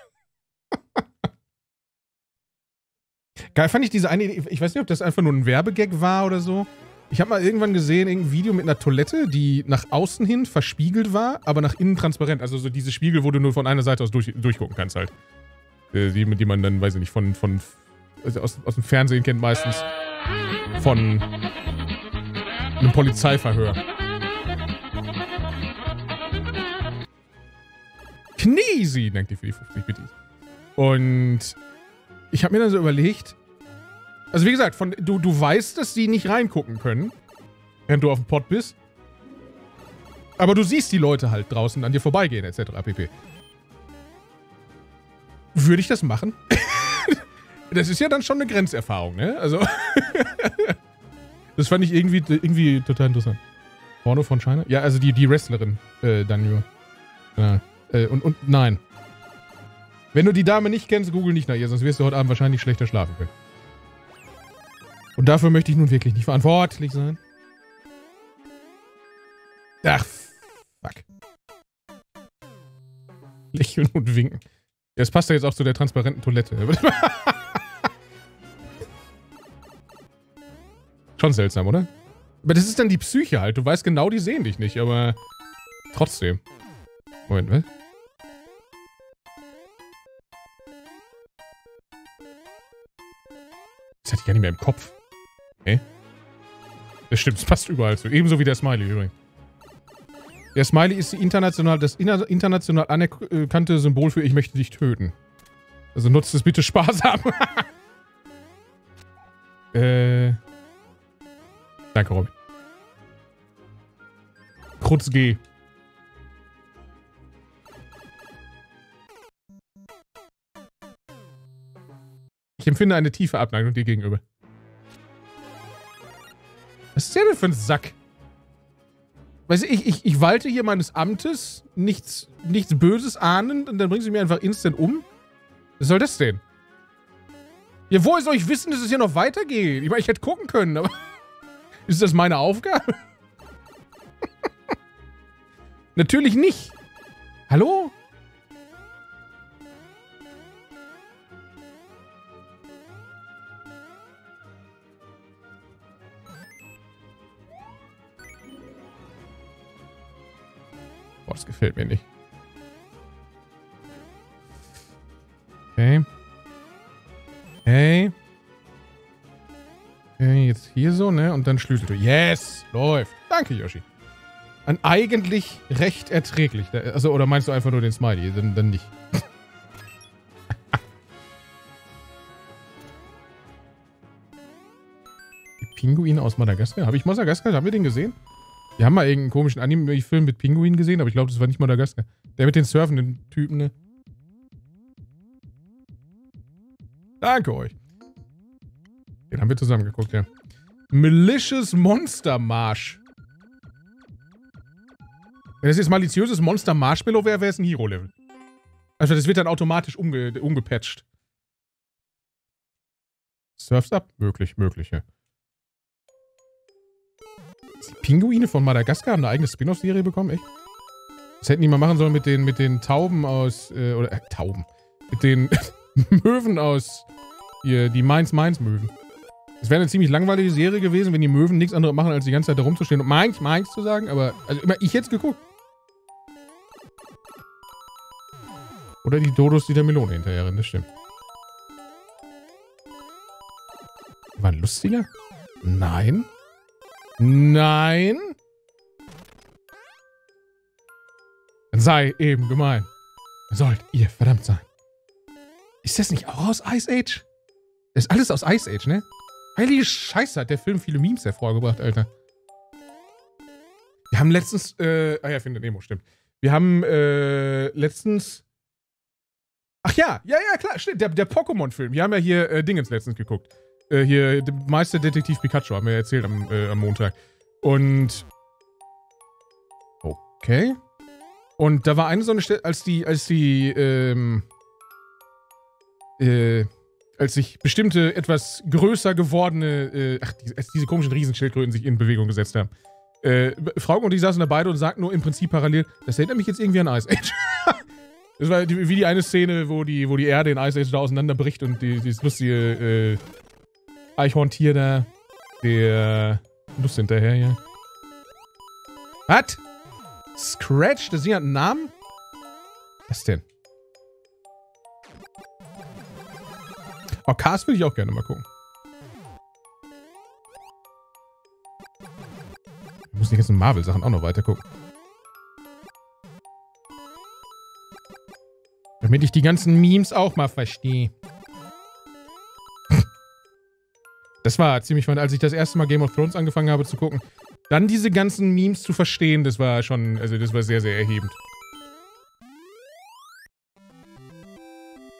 Geil fand ich diese eine, ich weiß nicht, ob das einfach nur ein Werbegag war oder so. Ich habe mal irgendwann gesehen, irgendein Video mit einer Toilette, die nach außen hin verspiegelt war, aber nach innen transparent. Also so diese Spiegel, wo du nur von einer Seite aus durch, durchgucken kannst halt. Äh, die, die man dann, weiß ich nicht, von, von also aus, aus dem Fernsehen kennt meistens. Von einem Polizeiverhör. Kniesi, danke dir für die 50 Bitties. Und ich habe mir dann so überlegt, also wie gesagt, von, du, du weißt, dass die nicht reingucken können, während du auf dem Pott bist. Aber du siehst die Leute halt draußen an dir vorbeigehen, etc. pp. Würde ich das machen? das ist ja dann schon eine Grenzerfahrung, ne? Also. das fand ich irgendwie, irgendwie total interessant. Porno von China? Ja, also die, die Wrestlerin, äh, dann. Ja. Äh, und, und nein. Wenn du die Dame nicht kennst, google nicht nach ihr, sonst wirst du heute Abend wahrscheinlich schlechter schlafen können. Und dafür möchte ich nun wirklich nicht verantwortlich sein. Ach, fuck. Lächeln und winken. Das passt ja jetzt auch zu der transparenten Toilette. Schon seltsam, oder? Aber das ist dann die Psyche halt. Du weißt genau, die sehen dich nicht, aber trotzdem. Moment, was? Das hatte ich gar nicht mehr im Kopf. Okay. Das stimmt, es passt überall zu. Ebenso wie der Smiley übrigens. Der Smiley ist international, das international anerkannte Symbol für Ich möchte dich töten. Also nutzt es bitte sparsam. äh. Danke, Robin. Krutz G. Ich empfinde eine tiefe Abneigung dir gegenüber. Was ist der denn für ein Sack? Weißt du, ich, ich, ich walte hier meines Amtes, nichts, nichts Böses ahnend und dann bringen sie mir einfach instant um? Was soll das denn? Ja, woher soll ich wissen, dass es hier noch weitergeht? Ich meine, ich hätte gucken können, aber... ist das meine Aufgabe? Natürlich nicht. Hallo? Das gefällt mir nicht. Okay. Okay. Okay, jetzt hier so, ne? Und dann Schlüssel. Yes! Läuft. Danke, Yoshi. Ein eigentlich recht erträglich. Also, oder meinst du einfach nur den Smiley? Dann, dann nicht. Die Pinguine aus Madagaskar? Habe ich Madagaskar? Haben wir den gesehen? Wir haben mal irgendeinen komischen Anime-Film mit Pinguinen gesehen, aber ich glaube, das war nicht Madagaskar. Der mit den surfenden Typen, ne? Danke euch. Den haben wir zusammen geguckt, ja. Malicious Monster Marsch. Wenn das jetzt maliziöses Monster Marshmallow wäre, wäre es ein Hero-Level. Also das wird dann automatisch umge umgepatcht. Surfs up? Möglich, möglich, ja. Die Pinguine von Madagaskar haben eine eigene Spin-off-Serie bekommen, echt? Das hätten die mal machen sollen mit den, mit den Tauben aus, äh, oder, äh, Tauben. Mit den Möwen aus, hier, die Mainz-Mainz-Möwen. Es wäre eine ziemlich langweilige Serie gewesen, wenn die Möwen nichts anderes machen, als die ganze Zeit da rumzustehen und Mainz, Mainz zu sagen, aber, also, immer, ich hätte geguckt. Oder die Dodos, die der Melone hinterherrennen, das stimmt. War ein lustiger? Nein. Nein. Dann sei eben gemein. Sollt ihr verdammt sein. Ist das nicht auch aus Ice Age? Das ist alles aus Ice Age, ne? Heilige Scheiße, hat der Film viele Memes hervorgebracht, Alter. Wir haben letztens, äh, ah ja, Findet Nemo, stimmt. Wir haben, äh, letztens, ach ja, ja, ja, klar, stimmt, der, der Pokémon-Film. Wir haben ja hier, äh, Dingens letztens geguckt. Äh, hier, Meisterdetektiv Pikachu, haben wir erzählt am, äh, am Montag. Und, okay. Und da war eine so eine Stelle, als die, als die, ähm, äh, als sich bestimmte, etwas größer gewordene, äh, ach, die, als diese komischen Riesenschildkröten sich in Bewegung gesetzt haben. Äh, Frau und ich saßen da beide und sagten nur im Prinzip parallel, das erinnert mich jetzt irgendwie an Ice Age. das war die, wie die eine Szene, wo die, wo die Erde in Ice Age da auseinanderbricht und die, dieses lustige äh, Eichhorntier da, der Lust hinterher hier. Was? Scratch? Das Ding hat einen Namen? Was denn? Oh, Cars würde ich auch gerne mal gucken. Ich muss die ganzen Marvel-Sachen auch noch weiter gucken. Damit ich die ganzen Memes auch mal verstehe. Das war ziemlich fun, als ich das erste Mal Game of Thrones angefangen habe zu gucken. Dann diese ganzen Memes zu verstehen, das war schon, also das war sehr, sehr erhebend.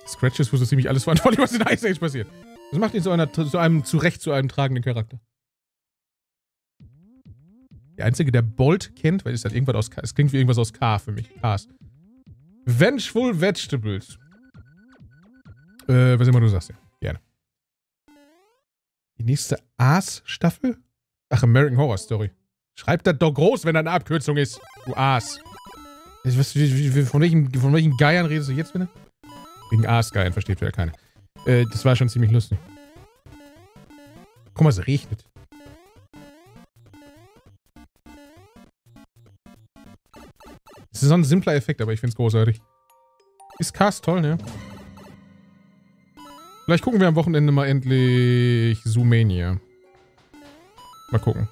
Scratches wusste ziemlich alles verantwortlich, was in Ice Age passiert. Das macht ihn zu, einer, zu einem zu Recht zu einem tragenden Charakter. Der Einzige, der Bolt kennt, weil es halt irgendwas aus K. Es klingt wie irgendwas aus K für mich. K's. Vengeful Vegetables. Äh, was immer du sagst, ja. Die nächste Aas-Staffel? Ach, American Horror Story. Schreib das doch groß, wenn da eine Abkürzung ist. Du Aas. Von welchen, von welchen Geiern redest du jetzt bitte? Wegen Aasgeiern versteht wieder keiner. Äh, das war schon ziemlich lustig. Guck mal, es regnet. Das ist so ein simpler Effekt, aber ich finde es großartig. Ist Cast toll, ne? Vielleicht gucken wir am Wochenende mal endlich Zoomania. Mal gucken.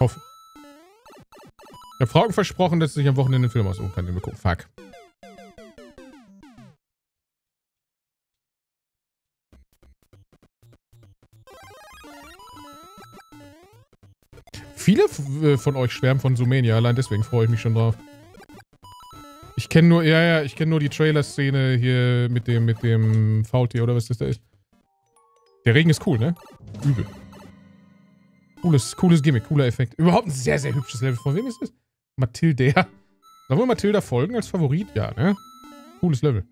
Hoffe. habe Frauken versprochen, dass ich am Wochenende einen Film aussuchen kann, den wir gucken. Fuck. Viele äh, von euch schwärmen von Sumania, allein deswegen freue ich mich schon drauf. Ich kenne nur, ja, ja, ich kenne nur die Trailer-Szene hier mit dem, mit dem Faultier oder was das da ist. Der Regen ist cool, ne? Übel. Cooles, cooles Gimmick, cooler Effekt. Überhaupt ein sehr, sehr hübsches Level. Von wem ist das? Mathilda. Sollen wir Mathilda folgen als Favorit? Ja, ne? Cooles Level.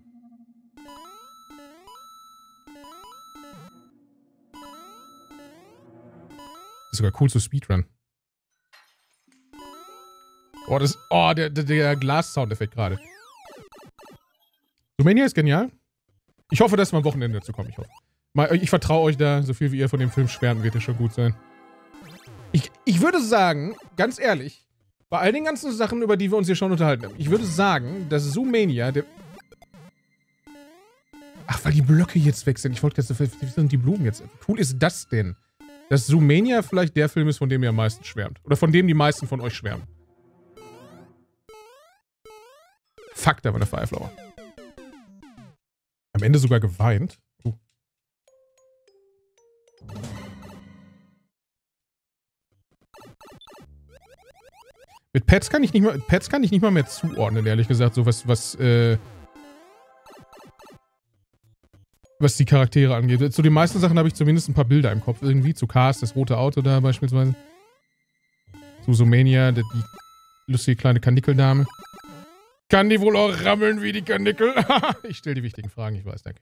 Ist sogar cool zu Speedrun. Oh, das, oh, der, der, der Glas-Soundeffekt gerade. Romania ist genial. Ich hoffe, dass wir am Wochenende dazu kommen. Ich hoffe. Ich vertraue euch da. So viel wie ihr von dem Film schwärmen, wird es schon gut sein. Ich, ich würde sagen, ganz ehrlich, bei all den ganzen Sachen, über die wir uns hier schon unterhalten haben, ich würde sagen, dass Zoomania, der... Ach, weil die Blöcke jetzt weg sind. Ich wollte jetzt, wie sind die Blumen jetzt? Wie cool ist das denn? Dass Zoomania vielleicht der Film ist, von dem ihr am meisten schwärmt. Oder von dem die meisten von euch schwärmen. Fuck, da war der Fireflower. Am Ende sogar geweint. Uh. Mit Pets kann ich nicht mal, Pets kann ich nicht mal mehr zuordnen, ehrlich gesagt, so was, was, äh, was die Charaktere angeht. Zu den meisten Sachen habe ich zumindest ein paar Bilder im Kopf. Irgendwie zu Cars, das rote Auto da beispielsweise. Zu Sumania, die, lustige kleine Kanickeldame. Kann die wohl auch rammeln wie die Kanickel? ich stelle die wichtigen Fragen, ich weiß, danke.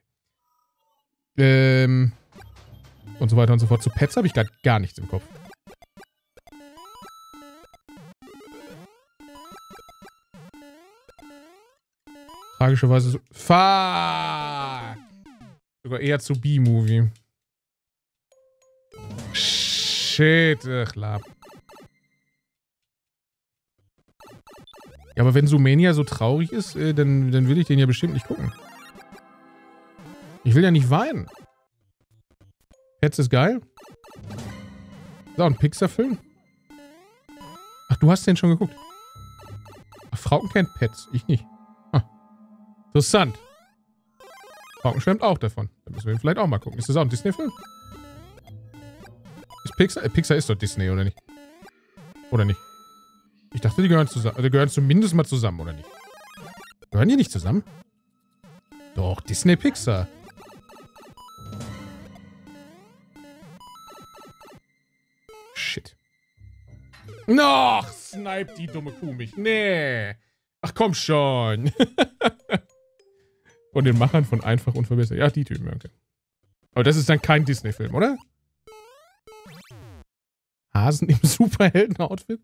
Ähm. Und so weiter und so fort. Zu Pets habe ich gerade gar nichts im Kopf. Tragischerweise so. Fuck! Sogar eher zu B-Movie. Shit, ach, lab. Ja, aber wenn Sumania so traurig ist, äh, dann, dann will ich den ja bestimmt nicht gucken. Ich will ja nicht weinen. Pets ist geil. So, ein Pixar-Film. Ach, du hast den schon geguckt. Ach, Frauken kennt Pets, ich nicht. Ah. Interessant. Frauken schwärmt auch davon. Da müssen wir ihn vielleicht auch mal gucken. Ist das auch ein Disney-Film? Ist Pixar? Äh, Pixar ist doch Disney, oder nicht? Oder nicht? Ich dachte, die gehören zusammen. Also gehören zumindest mal zusammen, oder nicht? Gehören die nicht zusammen? Doch, Disney Pixar. Shit. Noch, snipe die dumme Kuh mich. Nee. Ach komm schon. von den Machern von Einfach und Verbessert. Ja, die Typen, okay. Aber das ist dann kein Disney-Film, oder? Hasen im Superhelden-Outfit?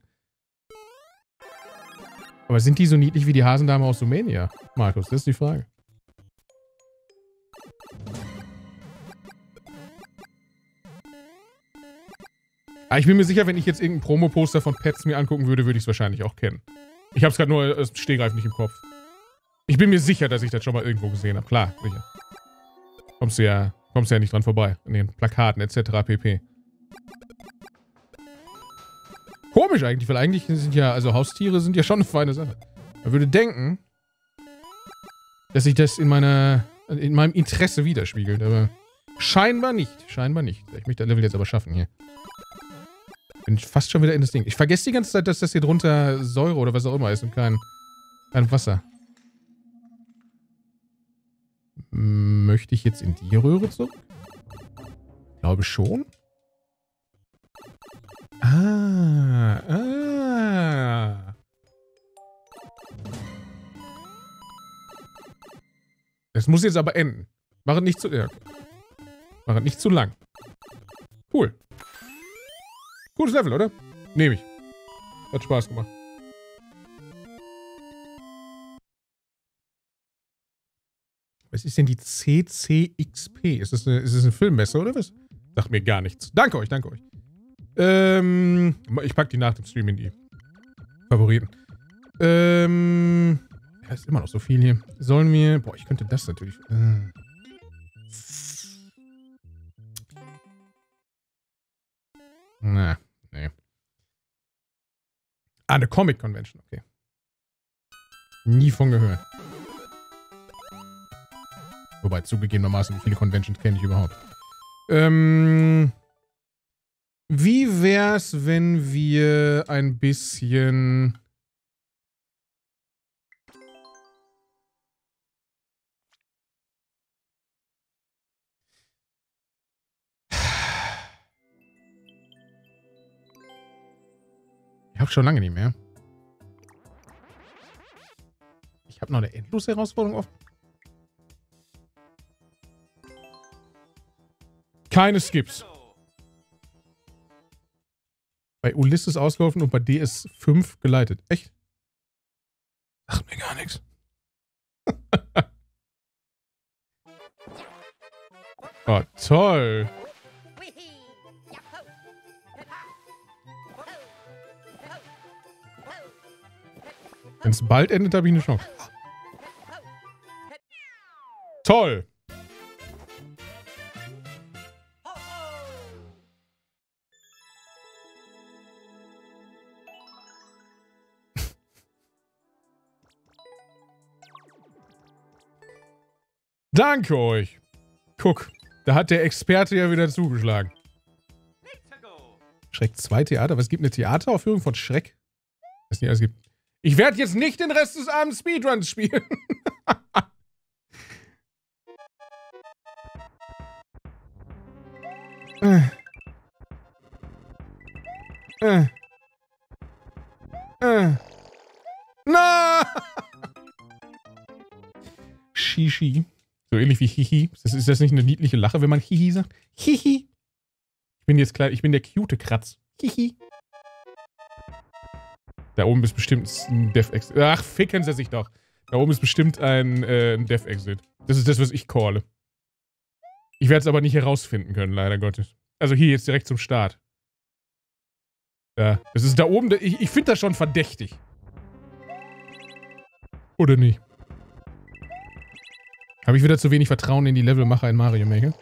Aber sind die so niedlich wie die Hasendame aus Rumänien? Markus, das ist die Frage. Aber ah, ich bin mir sicher, wenn ich jetzt irgendein Promo-Poster von Pets mir angucken würde, würde ich es wahrscheinlich auch kennen. Ich habe es gerade nur als Stehgreif nicht im Kopf. Ich bin mir sicher, dass ich das schon mal irgendwo gesehen habe. Klar, sicher. Kommst du ja, kommst du ja nicht dran vorbei. In den Plakaten etc. pp. Komisch eigentlich, weil eigentlich sind ja, also Haustiere sind ja schon eine feine Sache. Man würde denken, dass sich das in meiner, in meinem Interesse widerspiegelt, aber scheinbar nicht. Scheinbar nicht. Ich möchte das Level jetzt aber schaffen hier. Bin fast schon wieder in das Ding. Ich vergesse die ganze Zeit, dass das hier drunter Säure oder was auch immer ist und kein, kein Wasser. Möchte ich jetzt in die Röhre zurück? Ich glaube schon. Das muss jetzt aber enden. Mach es nicht zu... Ja. Mach es nicht zu lang. Cool. Gutes Level, oder? Nehme ich. Hat Spaß gemacht. Was ist denn die CCXP? Ist das eine, ist das eine Filmmesse oder was? Sagt mir gar nichts. Danke euch, danke euch. Ähm, ich pack die nach dem Stream in die Favoriten. Ähm, ja, ist immer noch so viel hier. Sollen wir, boah, ich könnte das natürlich, äh. Na, nee. Ah, eine Comic Convention, okay. Nie von gehört. Wobei, zugegebenermaßen, wie viele Conventions kenne ich überhaupt? Ähm, wie wär's, wenn wir ein bisschen... habe schon lange nicht mehr. Ich habe noch eine endlose Herausforderung offen. Keine Skips. Bei Ulysses ausgelaufen und bei DS5 geleitet. Echt? Sagt mir gar nichts. oh, toll. Wenn es bald endet, habe ich eine Chance. Toll. Danke euch. Guck, da hat der Experte ja wieder zugeschlagen. Schreck 2 Theater? Was gibt eine Theateraufführung von Schreck? Was nicht alles gibt. Ich werde jetzt nicht den Rest des Abends Speedruns spielen. äh. Äh. Äh. Na! Shishi. So ähnlich wie Hihi. Das ist das nicht eine niedliche Lache, wenn man Hihi sagt? Hihi. Ich bin jetzt klar, ich bin der cute Kratz. Hihi. Da oben ist bestimmt ein Dev-Exit. Ach, ficken sie sich doch. Da oben ist bestimmt ein, äh, ein Dev-Exit. Das ist das, was ich calle. Ich werde es aber nicht herausfinden können, leider Gottes. Also hier jetzt direkt zum Start. Ja, das ist da oben. Ich, ich finde das schon verdächtig. Oder nicht? Habe ich wieder zu wenig Vertrauen in die Levelmacher in Mario Maker?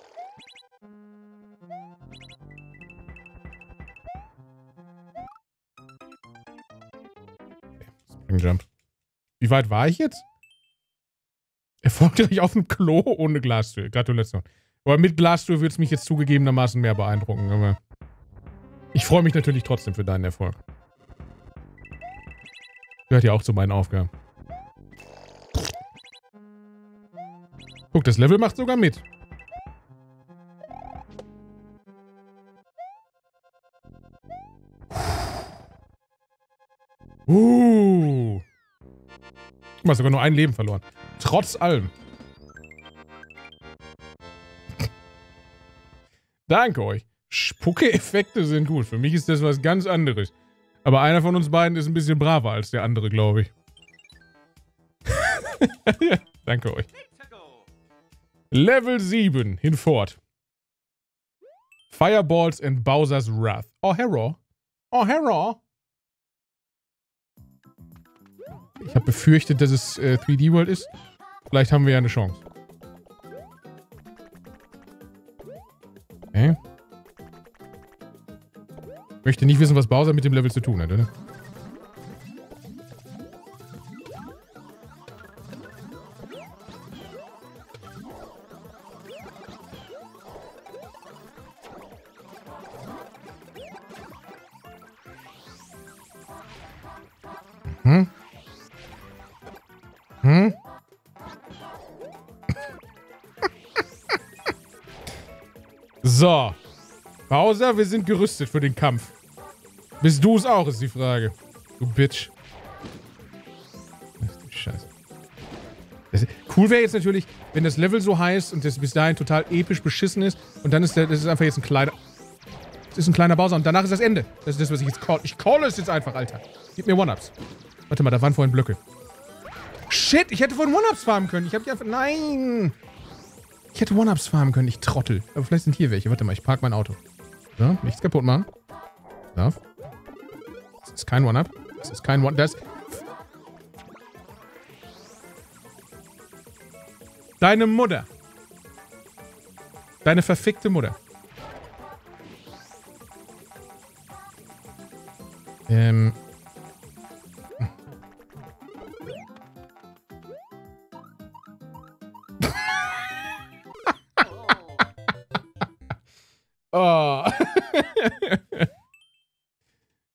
Jump. Wie weit war ich jetzt? Erfolgreich auf dem Klo ohne Glastür. Gratulation. Aber mit Glastür würde es mich jetzt zugegebenermaßen mehr beeindrucken. Aber ich freue mich natürlich trotzdem für deinen Erfolg. Gehört ja auch zu meinen Aufgaben. Guck, das Level macht sogar mit. Uh. Du hast sogar nur ein Leben verloren. Trotz allem. Danke euch. Spucke-Effekte sind gut. Für mich ist das was ganz anderes. Aber einer von uns beiden ist ein bisschen braver als der andere, glaube ich. Danke euch. Level 7, hinfort. Fireballs and Bowser's Wrath. Oh, Hero. Oh, Hero. Ich habe befürchtet, dass es äh, 3D World ist. Vielleicht haben wir ja eine Chance. Okay. Möchte nicht wissen, was Bowser mit dem Level zu tun hat, oder? Bowser, wir sind gerüstet für den Kampf. Bist du es auch, ist die Frage. Du Bitch. Ach du Scheiße. Das, cool wäre jetzt natürlich, wenn das Level so heißt und das bis dahin total episch beschissen ist und dann ist der, das ist einfach jetzt ein kleiner... Das ist ein kleiner Bowser und danach ist das Ende. Das ist das, was ich jetzt call. Ich call es jetzt einfach, Alter. Gib mir One-Ups. Warte mal, da waren vorhin Blöcke. Shit, ich hätte vorhin One-Ups farmen können. Ich hab die einfach... Nein! Ich hätte One-Ups farmen können, ich Trottel. Aber vielleicht sind hier welche. Warte mal, ich park mein Auto. So, nichts kaputt machen. Darf. Das ist kein One-Up. Das ist kein One... Das... Deine Mutter. Deine verfickte Mutter. Oh.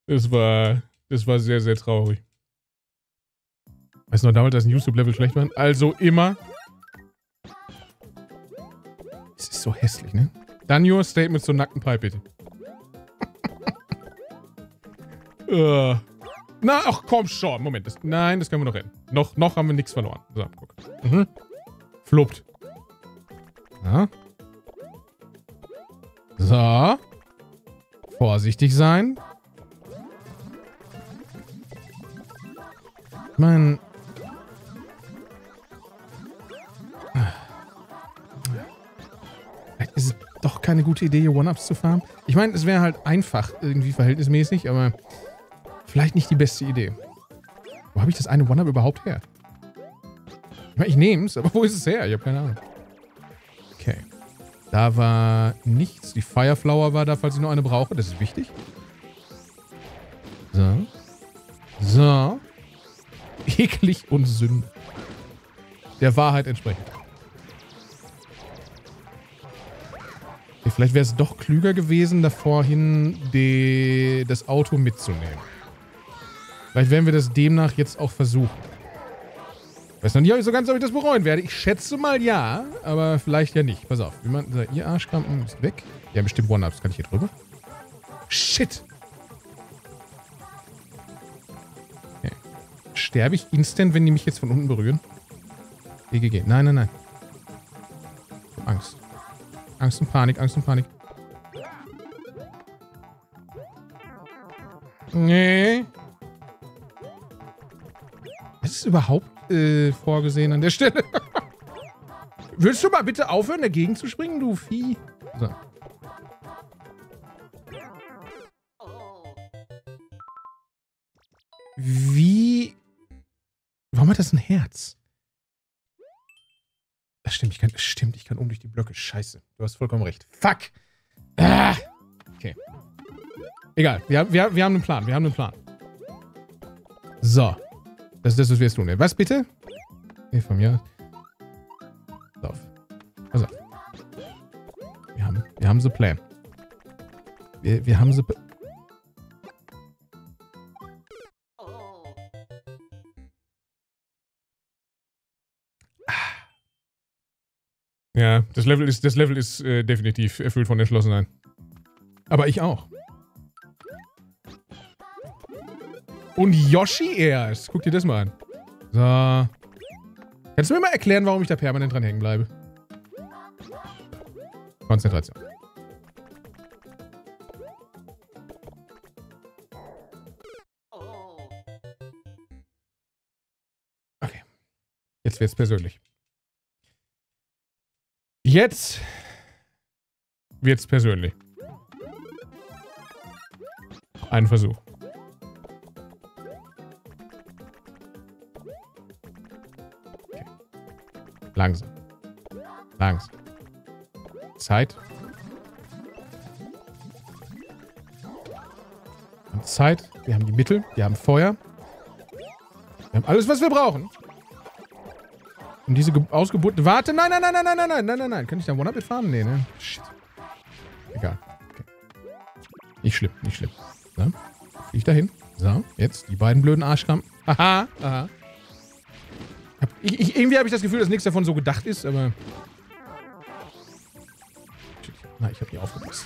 das war, das war sehr, sehr traurig. Weißt du noch damals, dass ein YouTube-Level schlecht war? Also immer. Es ist so hässlich, ne? Dann your statement zur nackten Pipe, bitte. uh. Na, ach komm schon. Moment. Das, nein, das können wir noch retten. Noch, noch haben wir nichts verloren. So, guck. Mhm. Fluppt. Ja. So. Vorsichtig sein. Ich meine... Vielleicht ist es doch keine gute Idee, hier One-Ups zu farmen. Ich meine, es wäre halt einfach irgendwie verhältnismäßig, aber vielleicht nicht die beste Idee. Wo habe ich das eine One-Up überhaupt her? Ich meine, ich nehme es, aber wo ist es her? Ich habe keine Ahnung. Da war nichts. Die Fireflower war da, falls ich noch eine brauche. Das ist wichtig. So. So. Eklig und Sünde. Der Wahrheit entsprechend. Okay, vielleicht wäre es doch klüger gewesen, da vorhin die, das Auto mitzunehmen. Vielleicht werden wir das demnach jetzt auch versuchen. Weiß noch nicht so ganz, ob ich das bereuen werde. Ich schätze mal ja, aber vielleicht ja nicht. Pass auf. Wie man, ihr Arschkrampen ist weg. Ja, bestimmt One-Ups. Kann ich hier drüber? Shit. Okay. Sterbe ich instant, wenn die mich jetzt von unten berühren? GGG. Nein, nein, nein. Angst. Angst und Panik, Angst und Panik. Nee. Was ist überhaupt äh, vorgesehen an der Stelle? Willst du mal bitte aufhören, dagegen zu springen, du Vieh? So. Wie... Warum hat das ein Herz? Das stimmt, ich kann, das stimmt, ich kann um durch die Blöcke. Scheiße, du hast vollkommen recht. Fuck! Ah! Okay. Egal, wir, wir, wir haben einen Plan, wir haben einen Plan. So. Das ist das, was wir jetzt tun. Was bitte? Nee, von mir. Pass auf. Pass auf. Wir haben, wir haben so Plan. Wir, wir haben so... Ja, das Level ist, das Level ist äh, definitiv erfüllt von Entschlossenheit. Aber ich auch. Und Yoshi erst. Guck dir das mal an. So. Kannst du mir mal erklären, warum ich da permanent dran hängen bleibe? Konzentration. Okay. Jetzt wird's persönlich. Jetzt wird's persönlich. Ein Versuch. Langsam. Langsam. Zeit. Wir haben Zeit. Wir haben die Mittel. Wir haben Feuer. Wir haben alles, was wir brauchen. Und diese ausgebotene... Warte, nein, nein, nein, nein, nein, nein, nein, nein, nein, nein. Kann ich da One-Up mitfahren? Nee, ne? Shit. Egal. Okay. Nicht schlimm, nicht schlimm. So. Flieg dahin. So, jetzt die beiden blöden Arschkrampen. Aha, aha. Ich, ich, irgendwie habe ich das Gefühl, dass nichts davon so gedacht ist, aber... Na, ich habe hier aufgepasst.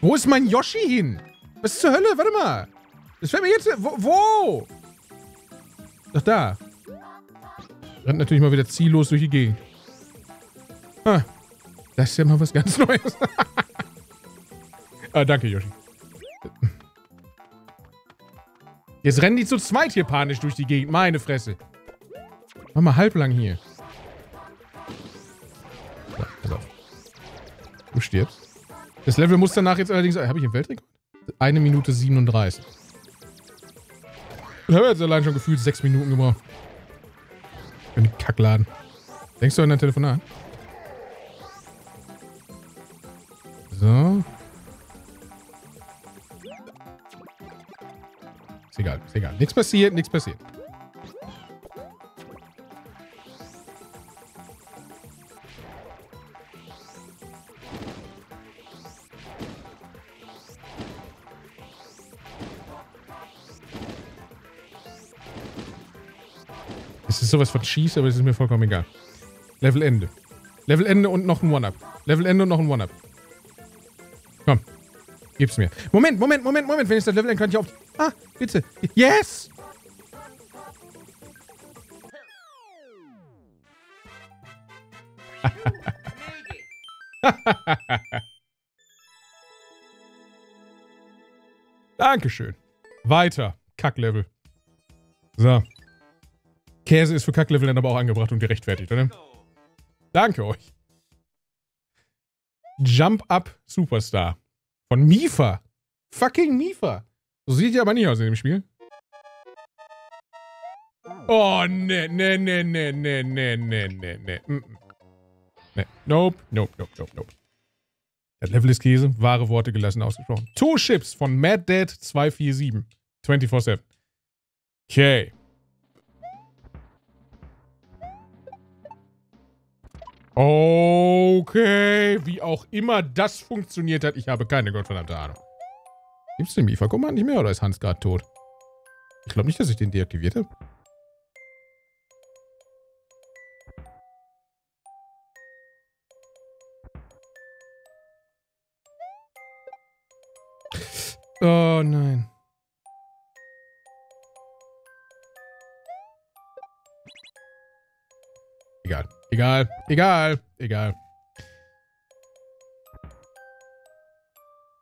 Wo ist mein Yoshi hin? Was zur Hölle? Warte mal. Das fällt mir jetzt... Wo? wo? Doch da. Rennt natürlich mal wieder ziellos durch die Gegend. Ah, das ist ja mal was ganz Neues. ah, danke, Yoshi. Jetzt rennen die zu zweit hier panisch durch die Gegend. Meine Fresse. Mach mal halblang hier. So, pass auf. Du stirbst. Das Level muss danach jetzt allerdings... Habe ich einen Weltrekord? Eine Minute 37. Ich habe jetzt allein schon gefühlt sechs Minuten gebraucht. Für den Kackladen. Denkst du an dein Telefonat? So. Ist egal, ist egal. Nichts passiert, nichts passiert. Ist sowas von Cheese, aber es ist mir vollkommen egal. Level Ende. Level Ende und noch ein One-Up. Level Ende und noch ein One-Up. Komm. Gib's mir. Moment, Moment, Moment, Moment. Wenn ich das Level Ende kann ich auf... Ah, bitte. Yes! Dankeschön. Weiter. Kacklevel. So. Käse ist für Kacklevel dann aber auch angebracht und gerechtfertigt, oder? Danke euch. Jump Up Superstar. Von Mifa. Fucking Mifa. So sieht die aber nicht aus in dem Spiel. Oh, ne, ne, ne, ne, ne, ne, ne, ne, ne. Mm, mm. Ne. Nope, nope, nope, nope, nope. Das Level ist Käse. Wahre Worte gelassen ausgesprochen. Two Chips von Mad Dad 247. 24-7. Okay. Okay. Wie auch immer das funktioniert hat, ich habe keine gottverdammte Ahnung. Gibt es den Mifa-Command nicht mehr oder ist Hans gerade tot? Ich glaube nicht, dass ich den deaktiviert habe. Oh nein. Egal. Egal. Egal. Egal.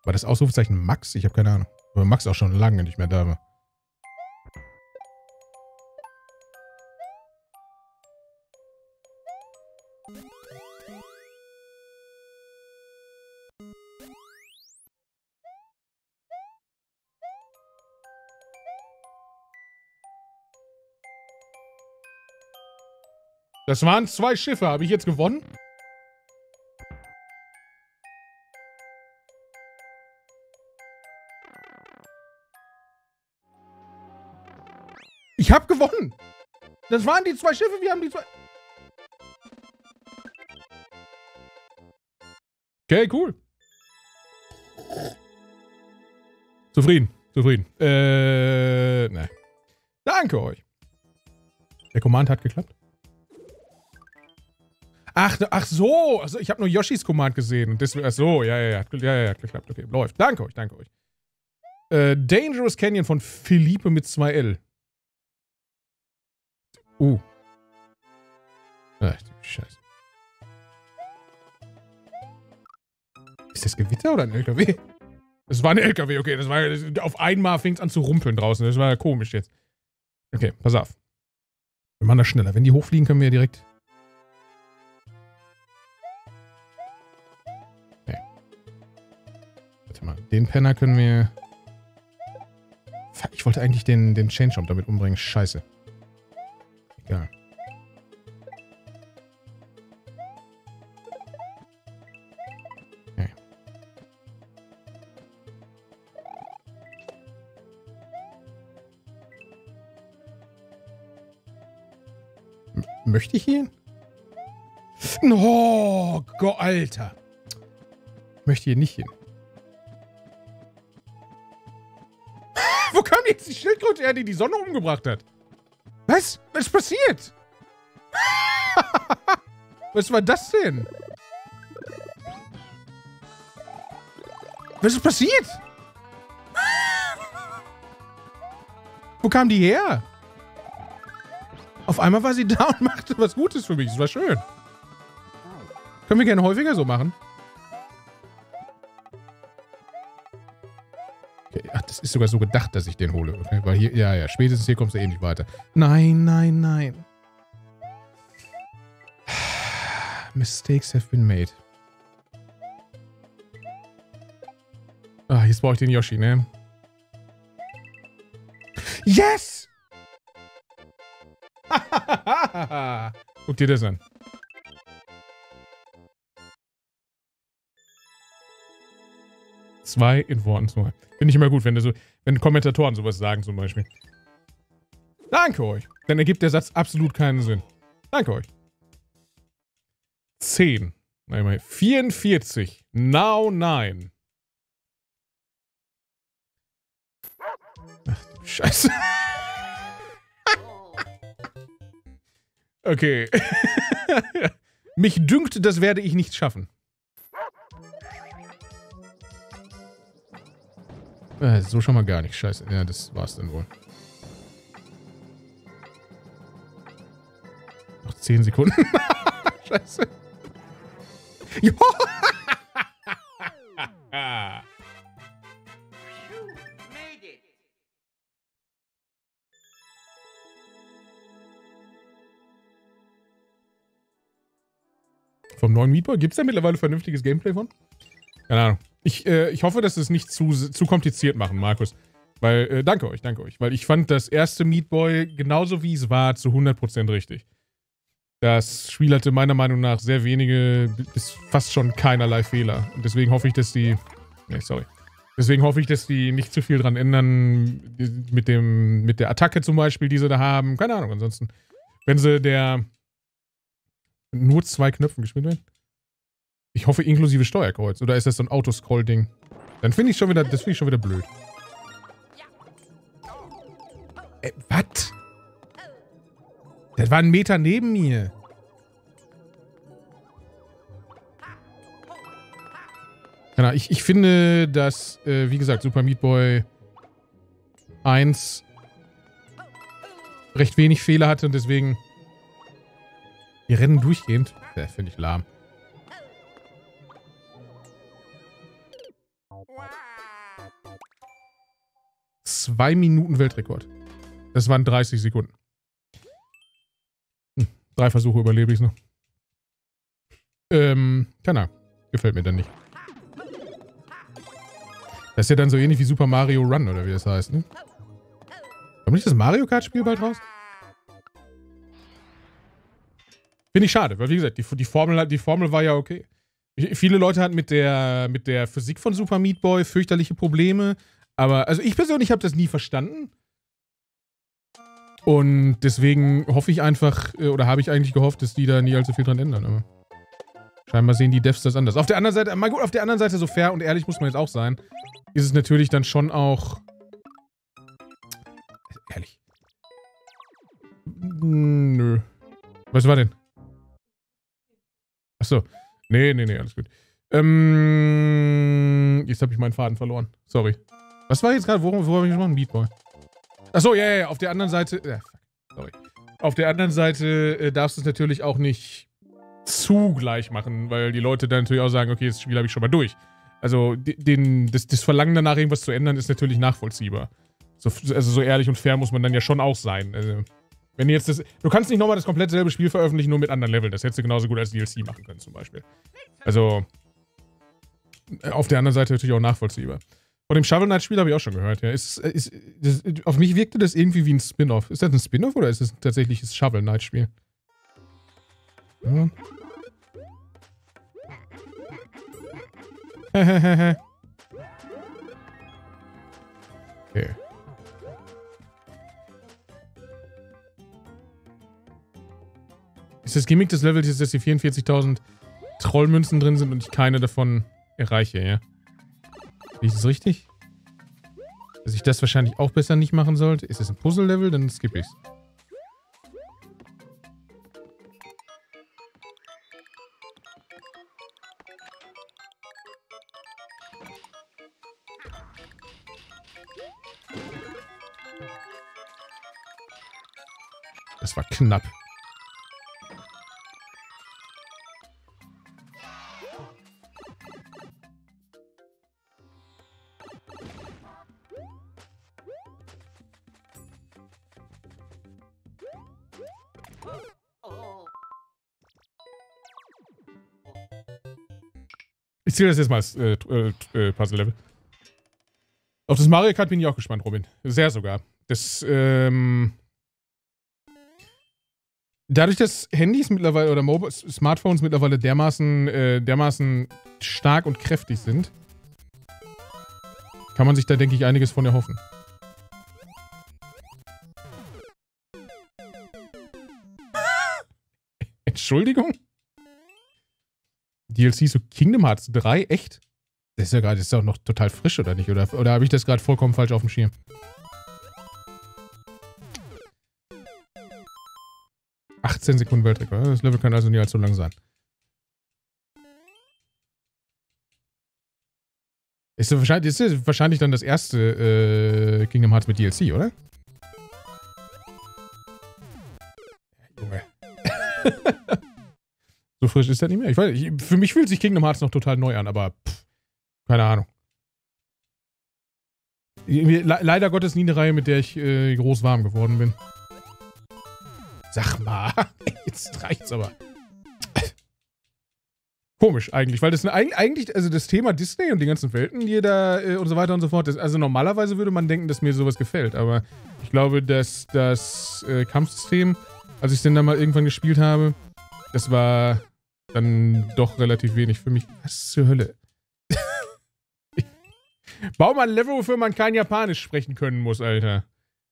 War das Ausrufezeichen Max? Ich habe keine Ahnung. Aber Max auch schon lange nicht mehr da war. Das waren zwei Schiffe. Habe ich jetzt gewonnen? Ich habe gewonnen. Das waren die zwei Schiffe. Wir haben die zwei... Okay, cool. Zufrieden. Zufrieden. Äh, ne. Danke euch. Der Command hat geklappt. Ach, ach so. Also ich habe nur Yoshis Command gesehen. Deswegen, ach so, ja, ja, ja. Ja, ja, geklappt. Okay, läuft. Danke euch, danke euch. Äh, Dangerous Canyon von Philippe mit 2L. Uh. Ach, du Scheiße. Ist das Gewitter oder ein LKW? Es war ein LKW, okay. Das war, das, auf einmal fing es an zu rumpeln draußen. Das war ja komisch jetzt. Okay, pass auf. Wir machen das schneller. Wenn die hochfliegen, können wir ja direkt Den Penner können wir... Ich wollte eigentlich den, den Change Jump damit umbringen. Scheiße. Egal. Okay. Möchte ich hier? Oh, Gott, Alter. Ich möchte hier nicht hin. Jetzt die Schildkröte her, die die Sonne umgebracht hat? Was? Was ist passiert? Was war das denn? Was ist passiert? Wo kam die her? Auf einmal war sie da und machte was Gutes für mich. Das war schön. Können wir gerne häufiger so machen. Ist sogar so gedacht, dass ich den hole. Okay? Weil hier, ja, ja, spätestens hier kommst du eh nicht weiter. Nein, nein, nein. Mistakes have been made. Ah, jetzt brauche ich den Yoshi, ne? Yes! Guck dir das an. Zwei in Worten zwei. Finde ich immer gut, wenn, so, wenn Kommentatoren sowas sagen zum Beispiel. Danke euch. Dann ergibt der Satz absolut keinen Sinn. Danke euch. 10. Nein, 44. Now 9. Ach du Scheiße. Okay. Mich dünkt, das werde ich nicht schaffen. Äh, so schon mal gar nicht. Scheiße. Ja, das war's dann wohl. Noch 10 Sekunden. Scheiße. Jo. Vom neuen Meatball? Gibt es da mittlerweile vernünftiges Gameplay von? Keine Ahnung. Ich, äh, ich hoffe, dass es nicht zu, zu kompliziert machen, Markus. Weil, äh, danke euch, danke euch. Weil ich fand das erste Meatboy, genauso wie es war, zu 100% richtig. Das Spiel hatte meiner Meinung nach sehr wenige, bis fast schon keinerlei Fehler. Und deswegen hoffe ich, dass die. Nee, sorry. Deswegen hoffe ich, dass die nicht zu viel dran ändern mit dem, mit der Attacke zum Beispiel, die sie da haben. Keine Ahnung, ansonsten. Wenn sie der nur zwei Knöpfen gespielt werden? Ich hoffe inklusive Steuerkreuz. Oder ist das so ein Autoscroll-Ding? Dann finde ich schon wieder, das finde ich schon wieder blöd. Äh, was? Das war ein Meter neben mir. Genau, ich, ich finde, dass, äh, wie gesagt, Super Meat Boy 1 recht wenig Fehler hatte und deswegen wir rennen durchgehend. Ja, finde ich lahm. Zwei Minuten Weltrekord. Das waren 30 Sekunden. Hm, drei Versuche überlebe ich noch. Ähm, keine Ahnung. Gefällt mir dann nicht. Das ist ja dann so ähnlich wie Super Mario Run, oder wie das heißt, ne? Kommt nicht das Mario Kart Spiel bald raus? Finde ich schade, weil wie gesagt, die, die, Formel, die Formel war ja okay. Viele Leute hatten mit der, mit der Physik von Super Meat Boy fürchterliche Probleme. Aber, also ich persönlich habe das nie verstanden. Und deswegen hoffe ich einfach, äh, oder habe ich eigentlich gehofft, dass die da nie allzu viel dran ändern. Aber scheinbar sehen die Devs das anders. Auf der anderen Seite, mal gut, auf der anderen Seite, so fair und ehrlich muss man jetzt auch sein, ist es natürlich dann schon auch. Ehrlich. Nö. Was war denn? Achso. Nee, nee, nee, alles gut. Ähm, jetzt habe ich meinen Faden verloren. Sorry. Was war jetzt gerade? Wo, wo habe ich gesprochen? Beatboy. Achso, ja, ja, ja. Auf der anderen Seite. Äh, sorry. Auf der anderen Seite äh, darfst du es natürlich auch nicht zu gleich machen, weil die Leute dann natürlich auch sagen, okay, das Spiel habe ich schon mal durch. Also den, das, das, Verlangen danach, irgendwas zu ändern, ist natürlich nachvollziehbar. So, also so ehrlich und fair muss man dann ja schon auch sein. Also, wenn jetzt das. Du kannst nicht nochmal das komplett selbe Spiel veröffentlichen, nur mit anderen Leveln. Das hättest du genauso gut als DLC machen können, zum Beispiel. Also. Auf der anderen Seite natürlich auch nachvollziehbar. Von dem Shovel Knight-Spiel habe ich auch schon gehört, ja. Ist, ist, das, auf mich wirkte das irgendwie wie ein Spin-off. Ist das ein Spin-off oder ist das ein tatsächliches Shovel Knight-Spiel? Ja. okay. Ist das Gimmick des Levels, dass die 44.000 Trollmünzen drin sind und ich keine davon erreiche, ja? Ist das richtig? Dass ich das wahrscheinlich auch besser nicht machen sollte? Ist das ein Puzzle-Level? Dann skippe ich's. Das war knapp. Ich zähle das jetzt mal als äh, äh, äh, Puzzle-Level. Auf das Mario Kart bin ich auch gespannt, Robin. Sehr sogar. Das, ähm... Dadurch, dass Handys mittlerweile oder Mobile, Smartphones mittlerweile dermaßen, äh, dermaßen stark und kräftig sind, kann man sich da, denke ich, einiges von erhoffen. Entschuldigung? DLC zu Kingdom Hearts 3? Echt? Das ist ja gerade, auch noch total frisch, oder nicht? Oder, oder habe ich das gerade vollkommen falsch auf dem Schirm? Ach, 18 Sekunden Weltrekord. Das Level kann also nie allzu lang sein. Ist ja wahrscheinlich, ist ja wahrscheinlich dann das erste äh, Kingdom Hearts mit DLC, oder? Junge. so frisch ist das nicht mehr. Ich weiß, ich, für mich fühlt sich Kingdom Hearts noch total neu an, aber pff, keine Ahnung. Le leider Gottes nie eine Reihe, mit der ich äh, groß warm geworden bin. Sag mal, jetzt reicht's aber. Komisch eigentlich, weil das eigentlich, also das Thema Disney und die ganzen Welten, da äh, und so weiter und so fort, das, also normalerweise würde man denken, dass mir sowas gefällt, aber ich glaube, dass das äh, Kampfsystem, als ich es dann da mal irgendwann gespielt habe, das war dann doch relativ wenig für mich. Was zur Hölle? Bau mal ein Level, wofür man kein Japanisch sprechen können muss, Alter.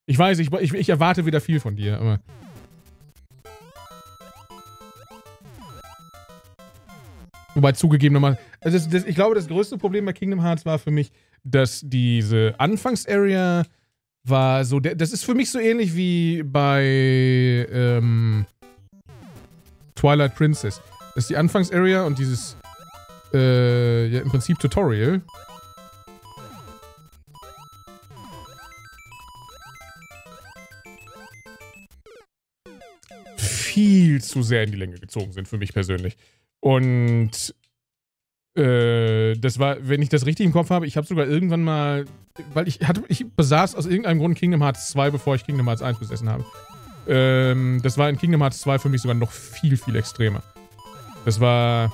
Ich weiß, ich, ich, ich erwarte wieder viel von dir, aber... Wobei zugegeben nochmal, also das, das, ich glaube, das größte Problem bei Kingdom Hearts war für mich, dass diese Anfangsarea war so, das ist für mich so ähnlich wie bei ähm, Twilight Princess. Das ist die Anfangsarea und dieses, äh, ja, im Prinzip Tutorial. Viel zu sehr in die Länge gezogen sind für mich persönlich. Und äh, das war, wenn ich das richtig im Kopf habe, ich habe sogar irgendwann mal, weil ich hatte, ich besaß aus irgendeinem Grund Kingdom Hearts 2, bevor ich Kingdom Hearts 1 besessen habe. Ähm, das war in Kingdom Hearts 2 für mich sogar noch viel, viel extremer. Das war.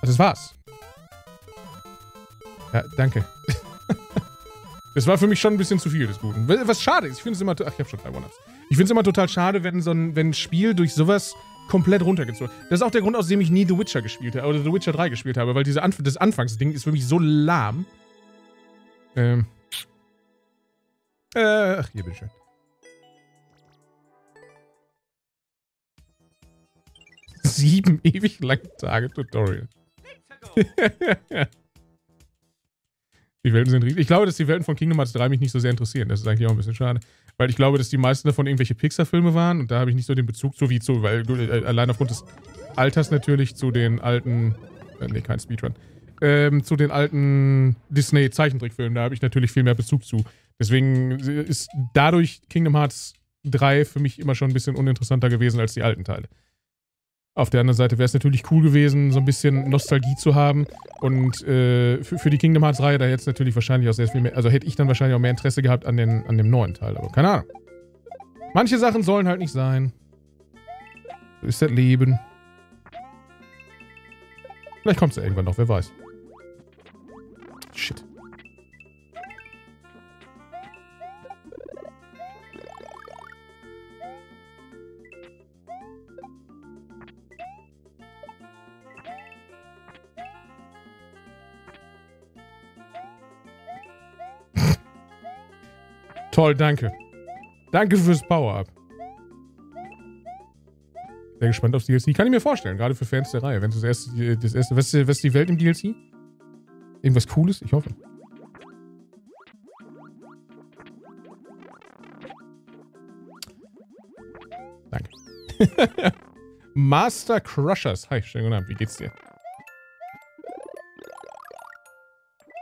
Also das war's. Ja, danke. Das war für mich schon ein bisschen zu viel des Guten. Was schade ist, ich finde es immer. Ach, ich habe schon drei One-Ups. Ich finde es immer total schade, wenn so ein, wenn ein Spiel durch sowas komplett runtergezogen Das ist auch der Grund, aus dem ich nie The Witcher gespielt habe, oder The Witcher 3 gespielt habe, weil diese Anf das Anfangsding ist für mich so lahm. Ähm. Äh, ach, hier, bitteschön. Sieben ewig lange Tage Tutorial. Die Welten sind riesig. Ich glaube, dass die Welten von Kingdom Hearts 3 mich nicht so sehr interessieren. Das ist eigentlich auch ein bisschen schade. Weil ich glaube, dass die meisten davon irgendwelche Pixar-Filme waren und da habe ich nicht so den Bezug zu wie zu, weil äh, allein aufgrund des Alters natürlich zu den alten, äh, nee, kein Speedrun, ähm, zu den alten Disney-Zeichentrickfilmen, da habe ich natürlich viel mehr Bezug zu. Deswegen ist dadurch Kingdom Hearts 3 für mich immer schon ein bisschen uninteressanter gewesen als die alten Teile. Auf der anderen Seite wäre es natürlich cool gewesen, so ein bisschen Nostalgie zu haben. Und äh, für, für, die Kingdom Hearts-Reihe da jetzt natürlich wahrscheinlich auch sehr viel mehr. Also hätte ich dann wahrscheinlich auch mehr Interesse gehabt an, den, an dem neuen Teil. Aber keine Ahnung. Manche Sachen sollen halt nicht sein. So ist das Leben. Vielleicht kommt es ja irgendwann noch, wer weiß. Shit. Toll, danke. Danke fürs Power-Up. Sehr gespannt aufs DLC. Kann ich mir vorstellen, gerade für Fans der Reihe. Wenn das erste, das erste, was ist die Welt im DLC? Irgendwas Cooles? Ich hoffe. Danke. Master Crushers. Hi, schönen guten Abend. Wie geht's dir?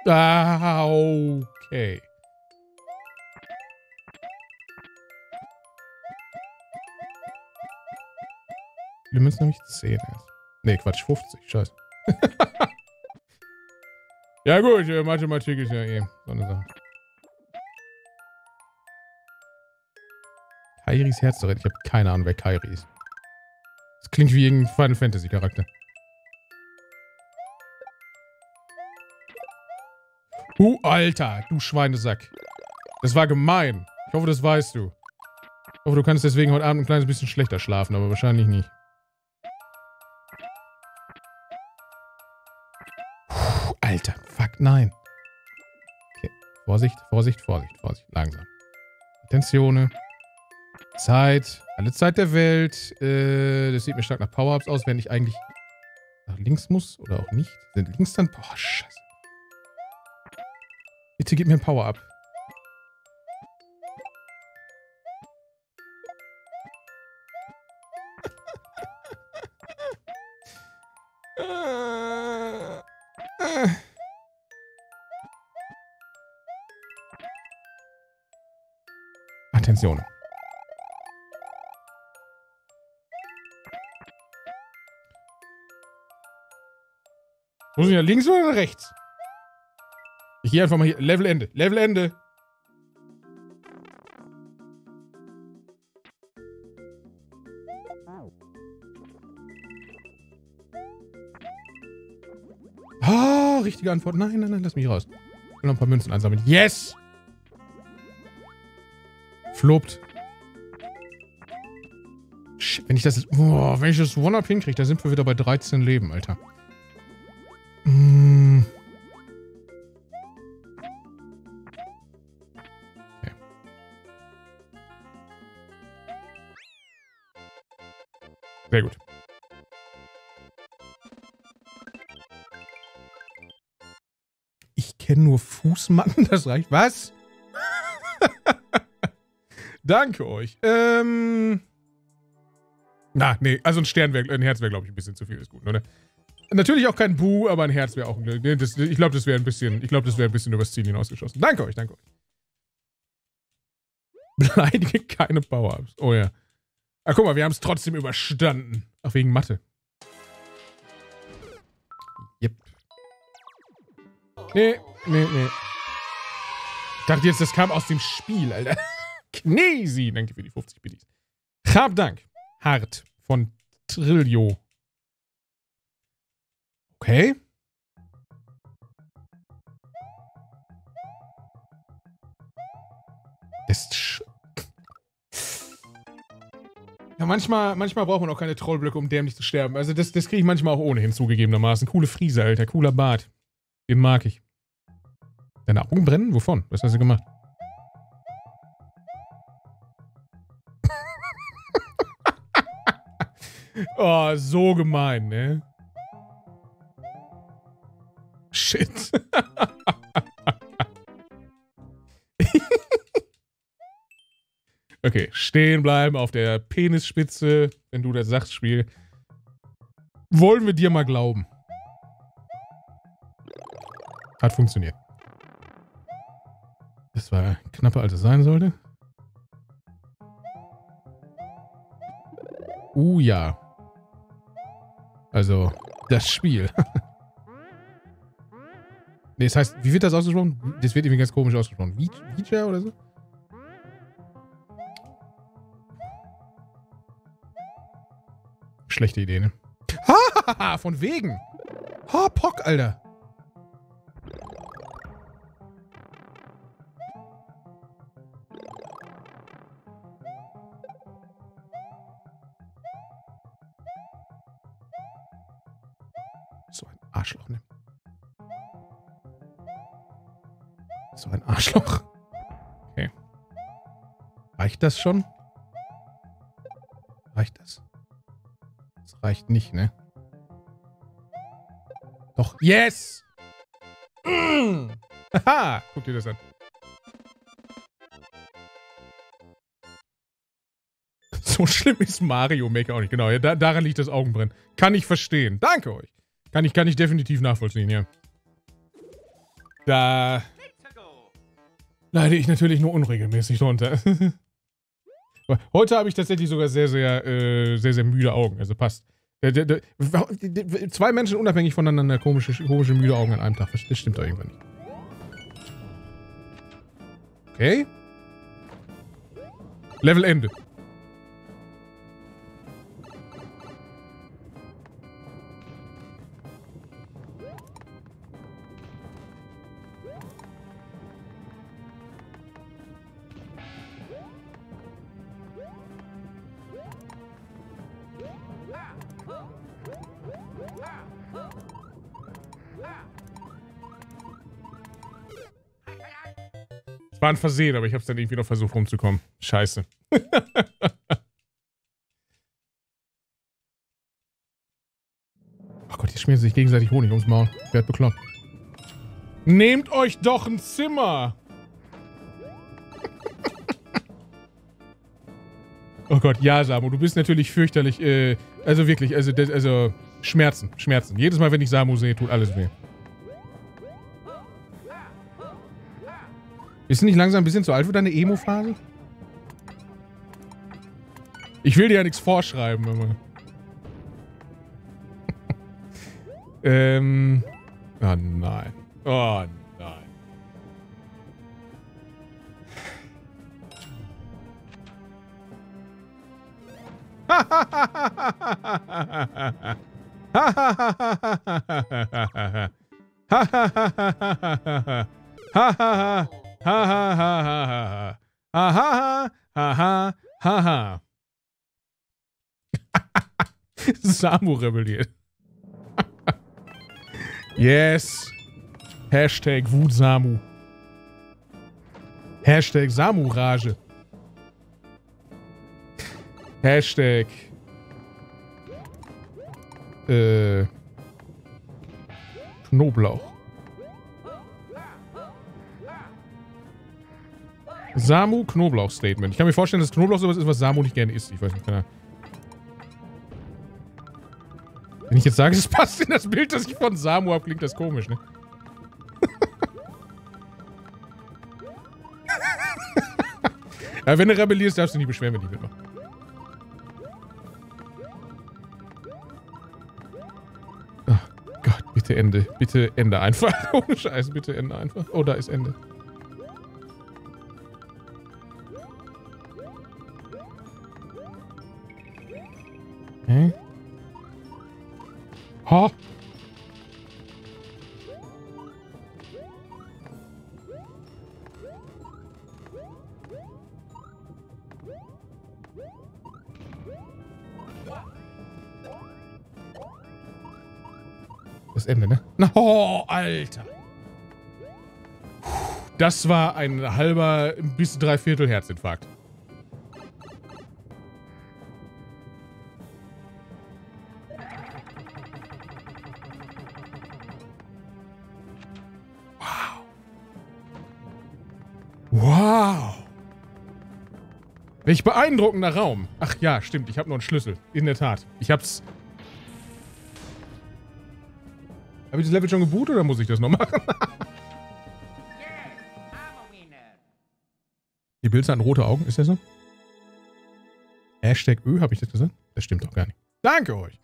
Ah, okay. Wir müssen nämlich 10 erst. Nee, Quatsch, 50. Scheiße. ja gut, Mathematik ist ja eh so eine Sache. Kairis Herzerät. Ich habe keine Ahnung, wer Kairi ist. Das klingt wie irgendein Final Fantasy Charakter. Du Alter, du Schweinesack. Das war gemein. Ich hoffe, das weißt du. Ich hoffe, du kannst deswegen heute Abend ein kleines bisschen schlechter schlafen, aber wahrscheinlich nicht. gesagt? Nein. Okay. Vorsicht, Vorsicht, Vorsicht, Vorsicht. Langsam. Attention. Zeit. Alle Zeit der Welt. Äh, das sieht mir stark nach Power-Ups aus, wenn ich eigentlich nach links muss oder auch nicht. Sind links dann... Boah, scheiße. Bitte gib mir ein Power-Up. Ah. Attention. Muss ich ja links oder rechts? Ich gehe einfach mal hier. Level Ende. Level Ende. Ah, richtige Antwort. Nein, nein, nein, lass mich raus. Ich will noch ein paar Münzen einsammeln. Yes! Flopt. Shit, wenn ich das... Boah, wenn ich das One-Up hinkriege, da sind wir wieder bei 13 Leben, Alter. Mm. Okay. Sehr gut. Ich kenne nur Fußmatten, das reicht. Was? Danke euch. Ähm. Na, nee, also ein Stern wäre, ein Herz wäre, glaube ich, ein bisschen zu viel. Ist gut, oder? Natürlich auch kein Bu, aber ein Herz wäre auch. Nee, das, ich glaube, das wäre ein bisschen. Ich glaube, das wäre ein bisschen übers Ziel hinausgeschossen. Danke euch, danke euch. Beleidige keine Power-Ups. Oh ja. Ach, guck mal, wir haben es trotzdem überstanden. Ach, wegen Mathe. Yep. Nee, nee, nee. Ich dachte jetzt, das kam aus dem Spiel, Alter. Knesi, danke für die 50 Biddies. Hab Dank. Hart von Trillio. Okay. Ist ja, manchmal, manchmal braucht man auch keine Trollblöcke, um dämlich zu sterben. Also das, das kriege ich manchmal auch ohnehin zugegebenermaßen. Coole Friese, Alter. Cooler Bart. Den mag ich. Deine Augen brennen? Wovon? Was hast du gemacht? oh, so gemein, ne? Shit. okay, stehen bleiben auf der Penisspitze, wenn du das sagst, Spiel. Wollen wir dir mal glauben. Hat funktioniert. Das war knapper, als es sein sollte. Uh ja. Also, das Spiel. nee, das heißt, wie wird das ausgesprochen? Das wird irgendwie ganz komisch ausgesprochen. Vija oder so? Schlechte Idee, ne? Ha, von wegen. Ha, Pock, Alter. Arschloch. Okay. Reicht das schon? Reicht das? Das reicht nicht, ne? Doch. Yes! Mm. Haha! Guck dir das an. So schlimm ist Mario Maker auch nicht. Genau, ja, da, daran liegt das Augenbrennen. Kann ich verstehen. Danke euch. Kann ich, kann ich definitiv nachvollziehen, ja. Da leide ich natürlich nur unregelmäßig drunter. Heute habe ich tatsächlich sogar sehr, sehr, äh, sehr, sehr müde Augen. Also passt. Zwei Menschen unabhängig voneinander komische, komische müde Augen an einem Tag. Das stimmt doch irgendwann nicht. Okay. Level Ende. War ein Versehen, aber ich habe es dann irgendwie noch versucht rumzukommen. Scheiße. Ach Gott, die schmieren sich gegenseitig Honig ums Maul. Ich werd bekloppt. Nehmt euch doch ein Zimmer! oh Gott, ja, Samu, du bist natürlich fürchterlich, äh, also wirklich, also, also Schmerzen, Schmerzen. Jedes Mal, wenn ich Samu sehe, tut alles weh. Bist du nicht langsam ein bisschen zu alt für deine Emo-Phase? Ich will dir ja nichts vorschreiben, aber... ähm... Oh nein. Oh nein. Samu rebelliert. yes. Hashtag Wutsamu. Hashtag Samu-Rage. Hashtag. Äh. Knoblauch. Samu Knoblauch Statement. Ich kann mir vorstellen, dass Knoblauch sowas ist, was Samu nicht gerne isst. Ich weiß nicht, keine Ahnung. Wenn ich jetzt sage, es passt in das Bild, das ich von Samu habe, klingt das komisch, ne? ja, wenn du rebellierst, darfst du nicht beschweren, wenn ich mitmache. Oh Gott, bitte Ende. Bitte Ende einfach. Ohne Scheiß, bitte Ende einfach. Oh, da ist Ende. Das war ein halber bis dreiviertel Herzinfarkt. Wow. Welch beeindruckender Raum. Ach ja, stimmt. Ich habe nur einen Schlüssel. In der Tat. Ich hab's... Habe ich das Level schon gebootet oder muss ich das noch machen? Pilze hatten rote Augen. Ist das so? Hashtag Ö, habe ich das gesagt? Das stimmt doch gar nicht. Danke euch.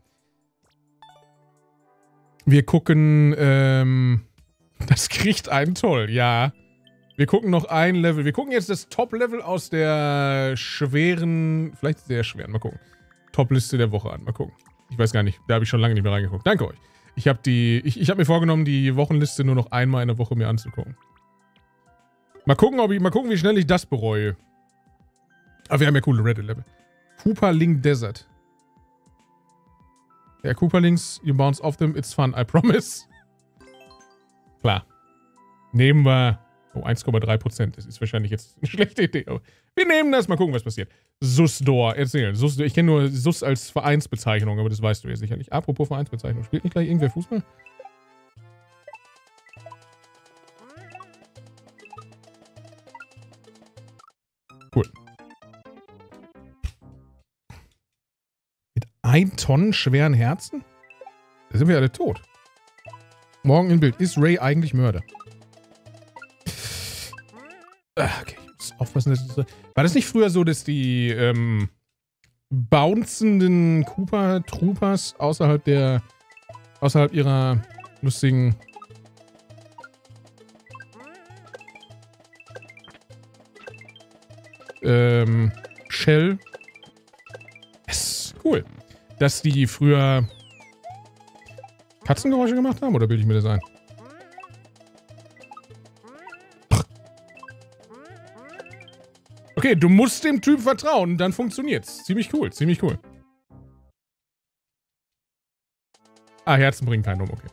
Wir gucken, ähm... Das kriegt einen toll, ja. Wir gucken noch ein Level. Wir gucken jetzt das Top-Level aus der schweren, vielleicht sehr schweren, mal gucken. Top-Liste der Woche an, mal gucken. Ich weiß gar nicht, da habe ich schon lange nicht mehr reingeguckt. Danke euch. Ich habe die, ich, ich habe mir vorgenommen, die Wochenliste nur noch einmal in der Woche mir anzugucken. Mal gucken, ob ich, mal gucken, wie schnell ich das bereue. Aber wir haben ja coole Reddit-Level. Cooper Link Desert. Ja, Cooper Links, you bounce off them, it's fun, I promise. Klar. Nehmen wir Oh, 1,3% Das ist wahrscheinlich jetzt eine schlechte Idee. Aber wir nehmen das. Mal gucken, was passiert. Susdor. Erzählen. Sus, ich kenne nur Sus als Vereinsbezeichnung, aber das weißt du ja sicherlich. Apropos Vereinsbezeichnung. Spielt nicht gleich irgendwer Fußball? Ein Tonnen schweren Herzen? Da sind wir alle tot. Morgen im Bild. Ist Ray eigentlich Mörder? Ah, okay, ich muss aufpassen, dass. War das nicht früher so, dass die ähm, bouncenden Cooper Troopers außerhalb der außerhalb ihrer lustigen ähm, Shell ist cool, dass die früher Katzengeräusche gemacht haben oder bilde ich mir das ein? Okay, du musst dem Typ vertrauen, dann funktioniert's. Ziemlich cool, ziemlich cool. Ah, Herzen bringen keinen um, okay.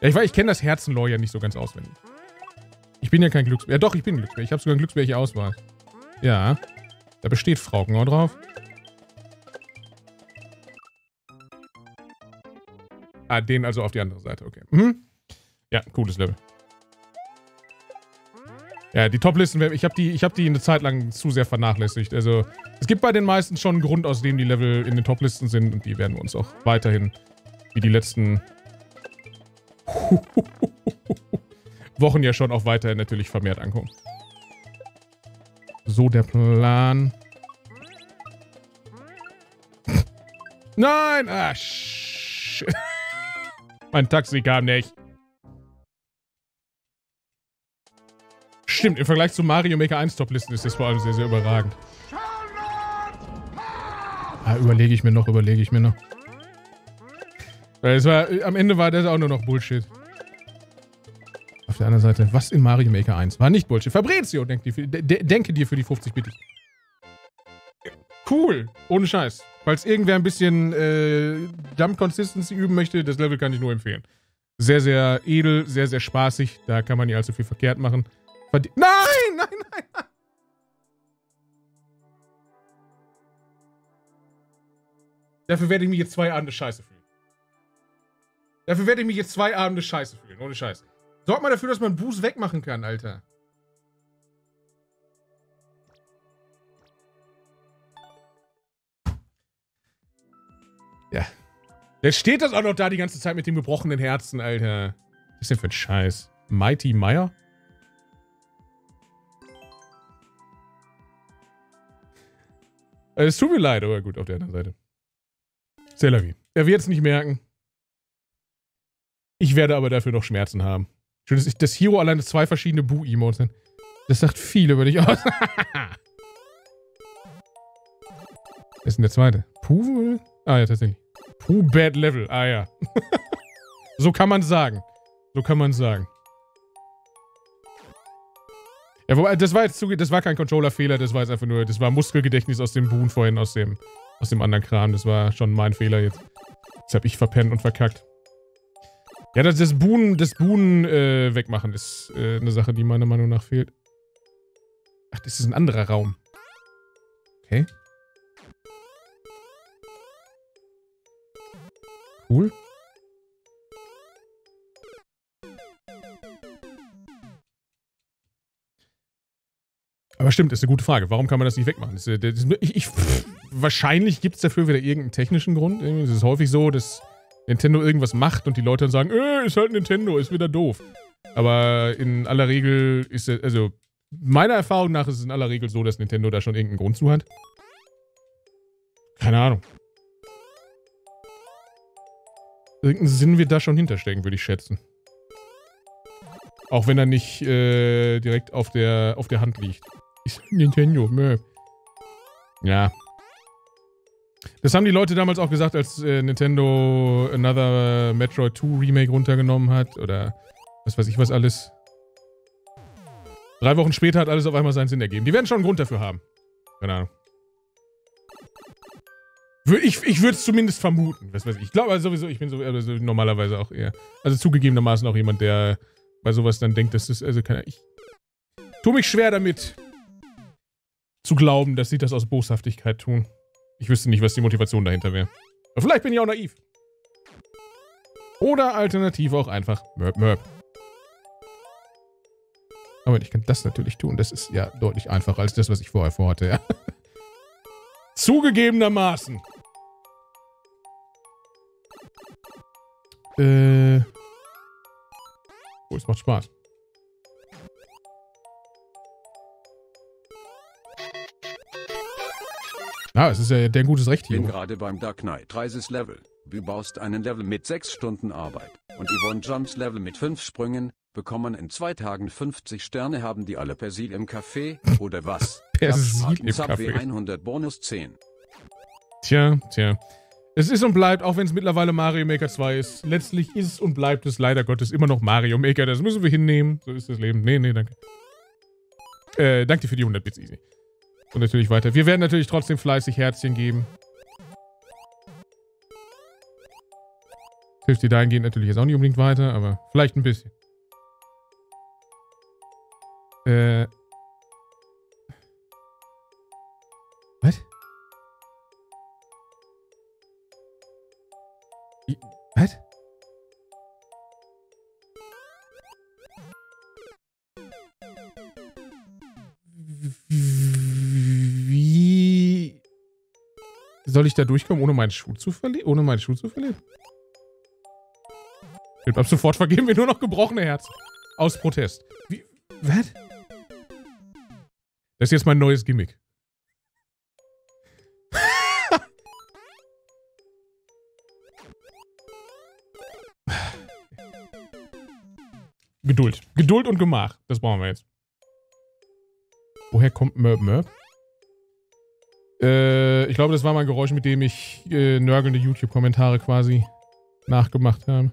Ja, ich, ich kenne das Herzenlore ja nicht so ganz auswendig. Ich bin ja kein Glücksbär. Ja, doch, ich bin Glücksbär. Ich habe sogar ein Glücksbär hier Auswahl. Ja. Da besteht Fraukenau drauf. Ah, den also auf die andere Seite, okay. Mhm. Ja, cooles Level. Ja, die Top-Listen, ich habe die, hab die eine Zeit lang zu sehr vernachlässigt. Also, es gibt bei den meisten schon einen Grund, aus dem die Level in den Top-Listen sind und die werden wir uns auch weiterhin wie die letzten Wochen ja schon auch weiterhin natürlich vermehrt ankommen. So der Plan. Nein! Ah, shit. Mein Taxi kam nicht. Stimmt, im Vergleich zu Mario Maker 1 Top-Listen ist das vor allem sehr, sehr überragend. Ah, überlege ich mir noch, überlege ich mir noch. Es war, am Ende war das auch nur noch Bullshit. Auf der anderen Seite, was in Mario Maker 1 war nicht Bullshit. Fabrizio, denk dir denke dir für die 50 bitte. Cool, ohne Scheiß. Falls irgendwer ein bisschen äh, Jump Consistency üben möchte, das Level kann ich nur empfehlen. Sehr, sehr edel, sehr, sehr spaßig. Da kann man nicht allzu viel verkehrt machen. Verde nein, nein, nein, nein. Dafür werde ich mich jetzt zwei Abende scheiße fühlen. Dafür werde ich mich jetzt zwei Abende scheiße fühlen. Ohne Scheiße. Sorgt mal dafür, dass man Buß wegmachen kann, Alter. Jetzt steht das auch noch da die ganze Zeit mit dem gebrochenen Herzen, Alter. Was ist denn für ein Scheiß? Mighty Meyer? Es tut mir leid, aber gut, auf der anderen Seite. Celavi. Er wird es nicht merken. Ich werde aber dafür noch Schmerzen haben. Schön, dass, ich, dass Hero alleine zwei verschiedene Bu-Emotes sind. Das sagt viel über dich aus. Was ist denn der zweite? Puh? Ah ja, tatsächlich. Puh, bad level. Ah ja. so kann man sagen. So kann man sagen. Ja, wobei, das war jetzt zugeht, das war kein Controller-Fehler, das war jetzt einfach nur, das war Muskelgedächtnis aus dem Boon vorhin, aus dem, aus dem anderen Kram. Das war schon mein Fehler jetzt. Das hab ich verpennt und verkackt. Ja, das, das Boon, das Boon äh, wegmachen ist äh, eine Sache, die meiner Meinung nach fehlt. Ach, das ist ein anderer Raum. Okay. Cool. Aber stimmt, ist eine gute Frage. Warum kann man das nicht wegmachen? Das, das, ich, ich, pff, wahrscheinlich gibt es dafür wieder irgendeinen technischen Grund. Es ist häufig so, dass Nintendo irgendwas macht und die Leute dann sagen, äh, ist halt Nintendo, ist wieder doof. Aber in aller Regel ist es, also meiner Erfahrung nach ist es in aller Regel so, dass Nintendo da schon irgendeinen Grund zu hat. Keine Ahnung. Irgendeinen Sinn wird da schon hinterstecken, würde ich schätzen. Auch wenn er nicht äh, direkt auf der, auf der Hand liegt. Ist Nintendo, mö. Ja. Das haben die Leute damals auch gesagt, als äh, Nintendo Another Metroid 2 Remake runtergenommen hat. Oder was weiß ich was alles. Drei Wochen später hat alles auf einmal seinen Sinn ergeben. Die werden schon einen Grund dafür haben. Keine Ahnung. Ich, ich würde es zumindest vermuten. Was weiß ich. Ich glaube also sowieso, ich bin so, also normalerweise auch eher. Also zugegebenermaßen auch jemand, der bei sowas dann denkt, dass das. Also kann ich. Tu mich schwer damit zu glauben, dass sie das aus Boshaftigkeit tun. Ich wüsste nicht, was die Motivation dahinter wäre. Aber vielleicht bin ich auch naiv. Oder alternativ auch einfach Mörb Mörb. Aber ich kann das natürlich tun. Das ist ja deutlich einfacher als das, was ich vorher vorhatte, ja. Zugegebenermaßen. Äh. Oh, es macht Spaß. Ja, es ist ja der gutes Recht hier. Bin gerade beim Dark Knight Rises Level. Du baust einen Level mit 6 Stunden Arbeit. Und Yvonne Jumps Level mit 5 Sprüngen. Bekommen in zwei Tagen 50 Sterne, haben die alle Persil im Café. Oder was? Persil im Café. 100 Bonus 10. Tja, tja. Es ist und bleibt, auch wenn es mittlerweile Mario Maker 2 ist, letztlich ist und bleibt es leider Gottes immer noch Mario Maker. Das müssen wir hinnehmen. So ist das Leben. Nee, nee, danke. Äh, danke dir für die 100 Bits, easy. Und natürlich weiter. Wir werden natürlich trotzdem fleißig Herzchen geben. Hilft dir dahingehend natürlich jetzt auch nicht unbedingt weiter, aber vielleicht ein bisschen. Äh. Soll ich da durchkommen, ohne meinen Schuh zu verlieren? Ohne meinen Schuh zu verlieren? Ab sofort vergeben wir nur noch gebrochene Herzen. Aus Protest. Wie, was? Das ist jetzt mein neues Gimmick. Geduld. Geduld und Gemach. Das brauchen wir jetzt. Woher kommt Merp Merp? Äh, ich glaube, das war mein Geräusch, mit dem ich äh, nörgelnde YouTube-Kommentare quasi nachgemacht habe.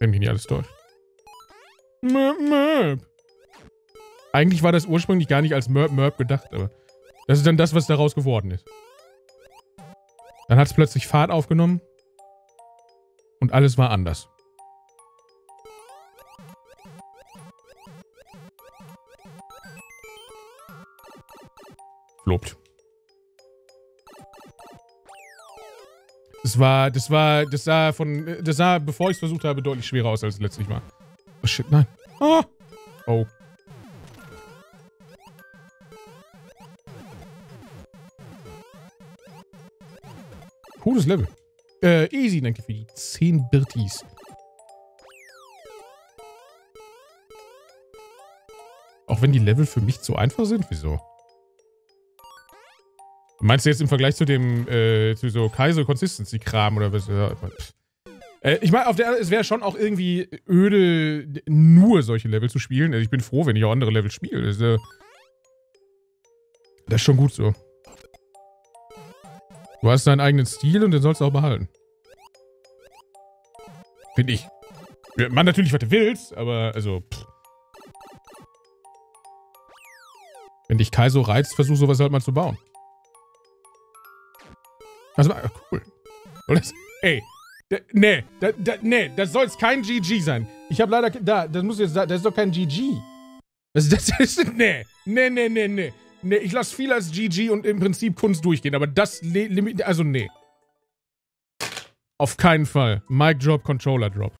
Wenn mich nicht alles täuscht. Merp Merp. Eigentlich war das ursprünglich gar nicht als Merp Merp gedacht, aber das ist dann das, was daraus geworden ist. Dann hat es plötzlich Fahrt aufgenommen und alles war anders. Lobt. Das war, das war, das sah von, das sah, bevor ich es versucht habe, deutlich schwerer aus, als letztlich war. Oh shit, nein. Oh. Oh. Cooles Level. Äh, easy, danke für die 10 Birtis. Auch wenn die Level für mich zu einfach sind? Wieso? Meinst du jetzt im Vergleich zu dem, äh, zu so Kaiser Consistency Kram oder was? Äh, ich meine, auf der, es wäre schon auch irgendwie öde, nur solche Level zu spielen. Also ich bin froh, wenn ich auch andere Level spiele. Das, äh, das ist schon gut so. Du hast deinen eigenen Stil und den sollst du auch behalten. Finde ich. Ja, man natürlich, was du willst, aber also. Pff. Wenn dich Kaiso reizt, versuch sowas halt mal zu bauen. Also, cool. Das, ey, da, nee, da, da, nee, das soll jetzt kein GG sein. Ich habe leider, da, das muss jetzt, das ist doch kein GG. Das, das ist, nee, nee, nee, nee, nee. Nee, ich lasse viel als GG und im Prinzip Kunst durchgehen, aber das also nee. Auf keinen Fall. Mic Drop, Controller Drop.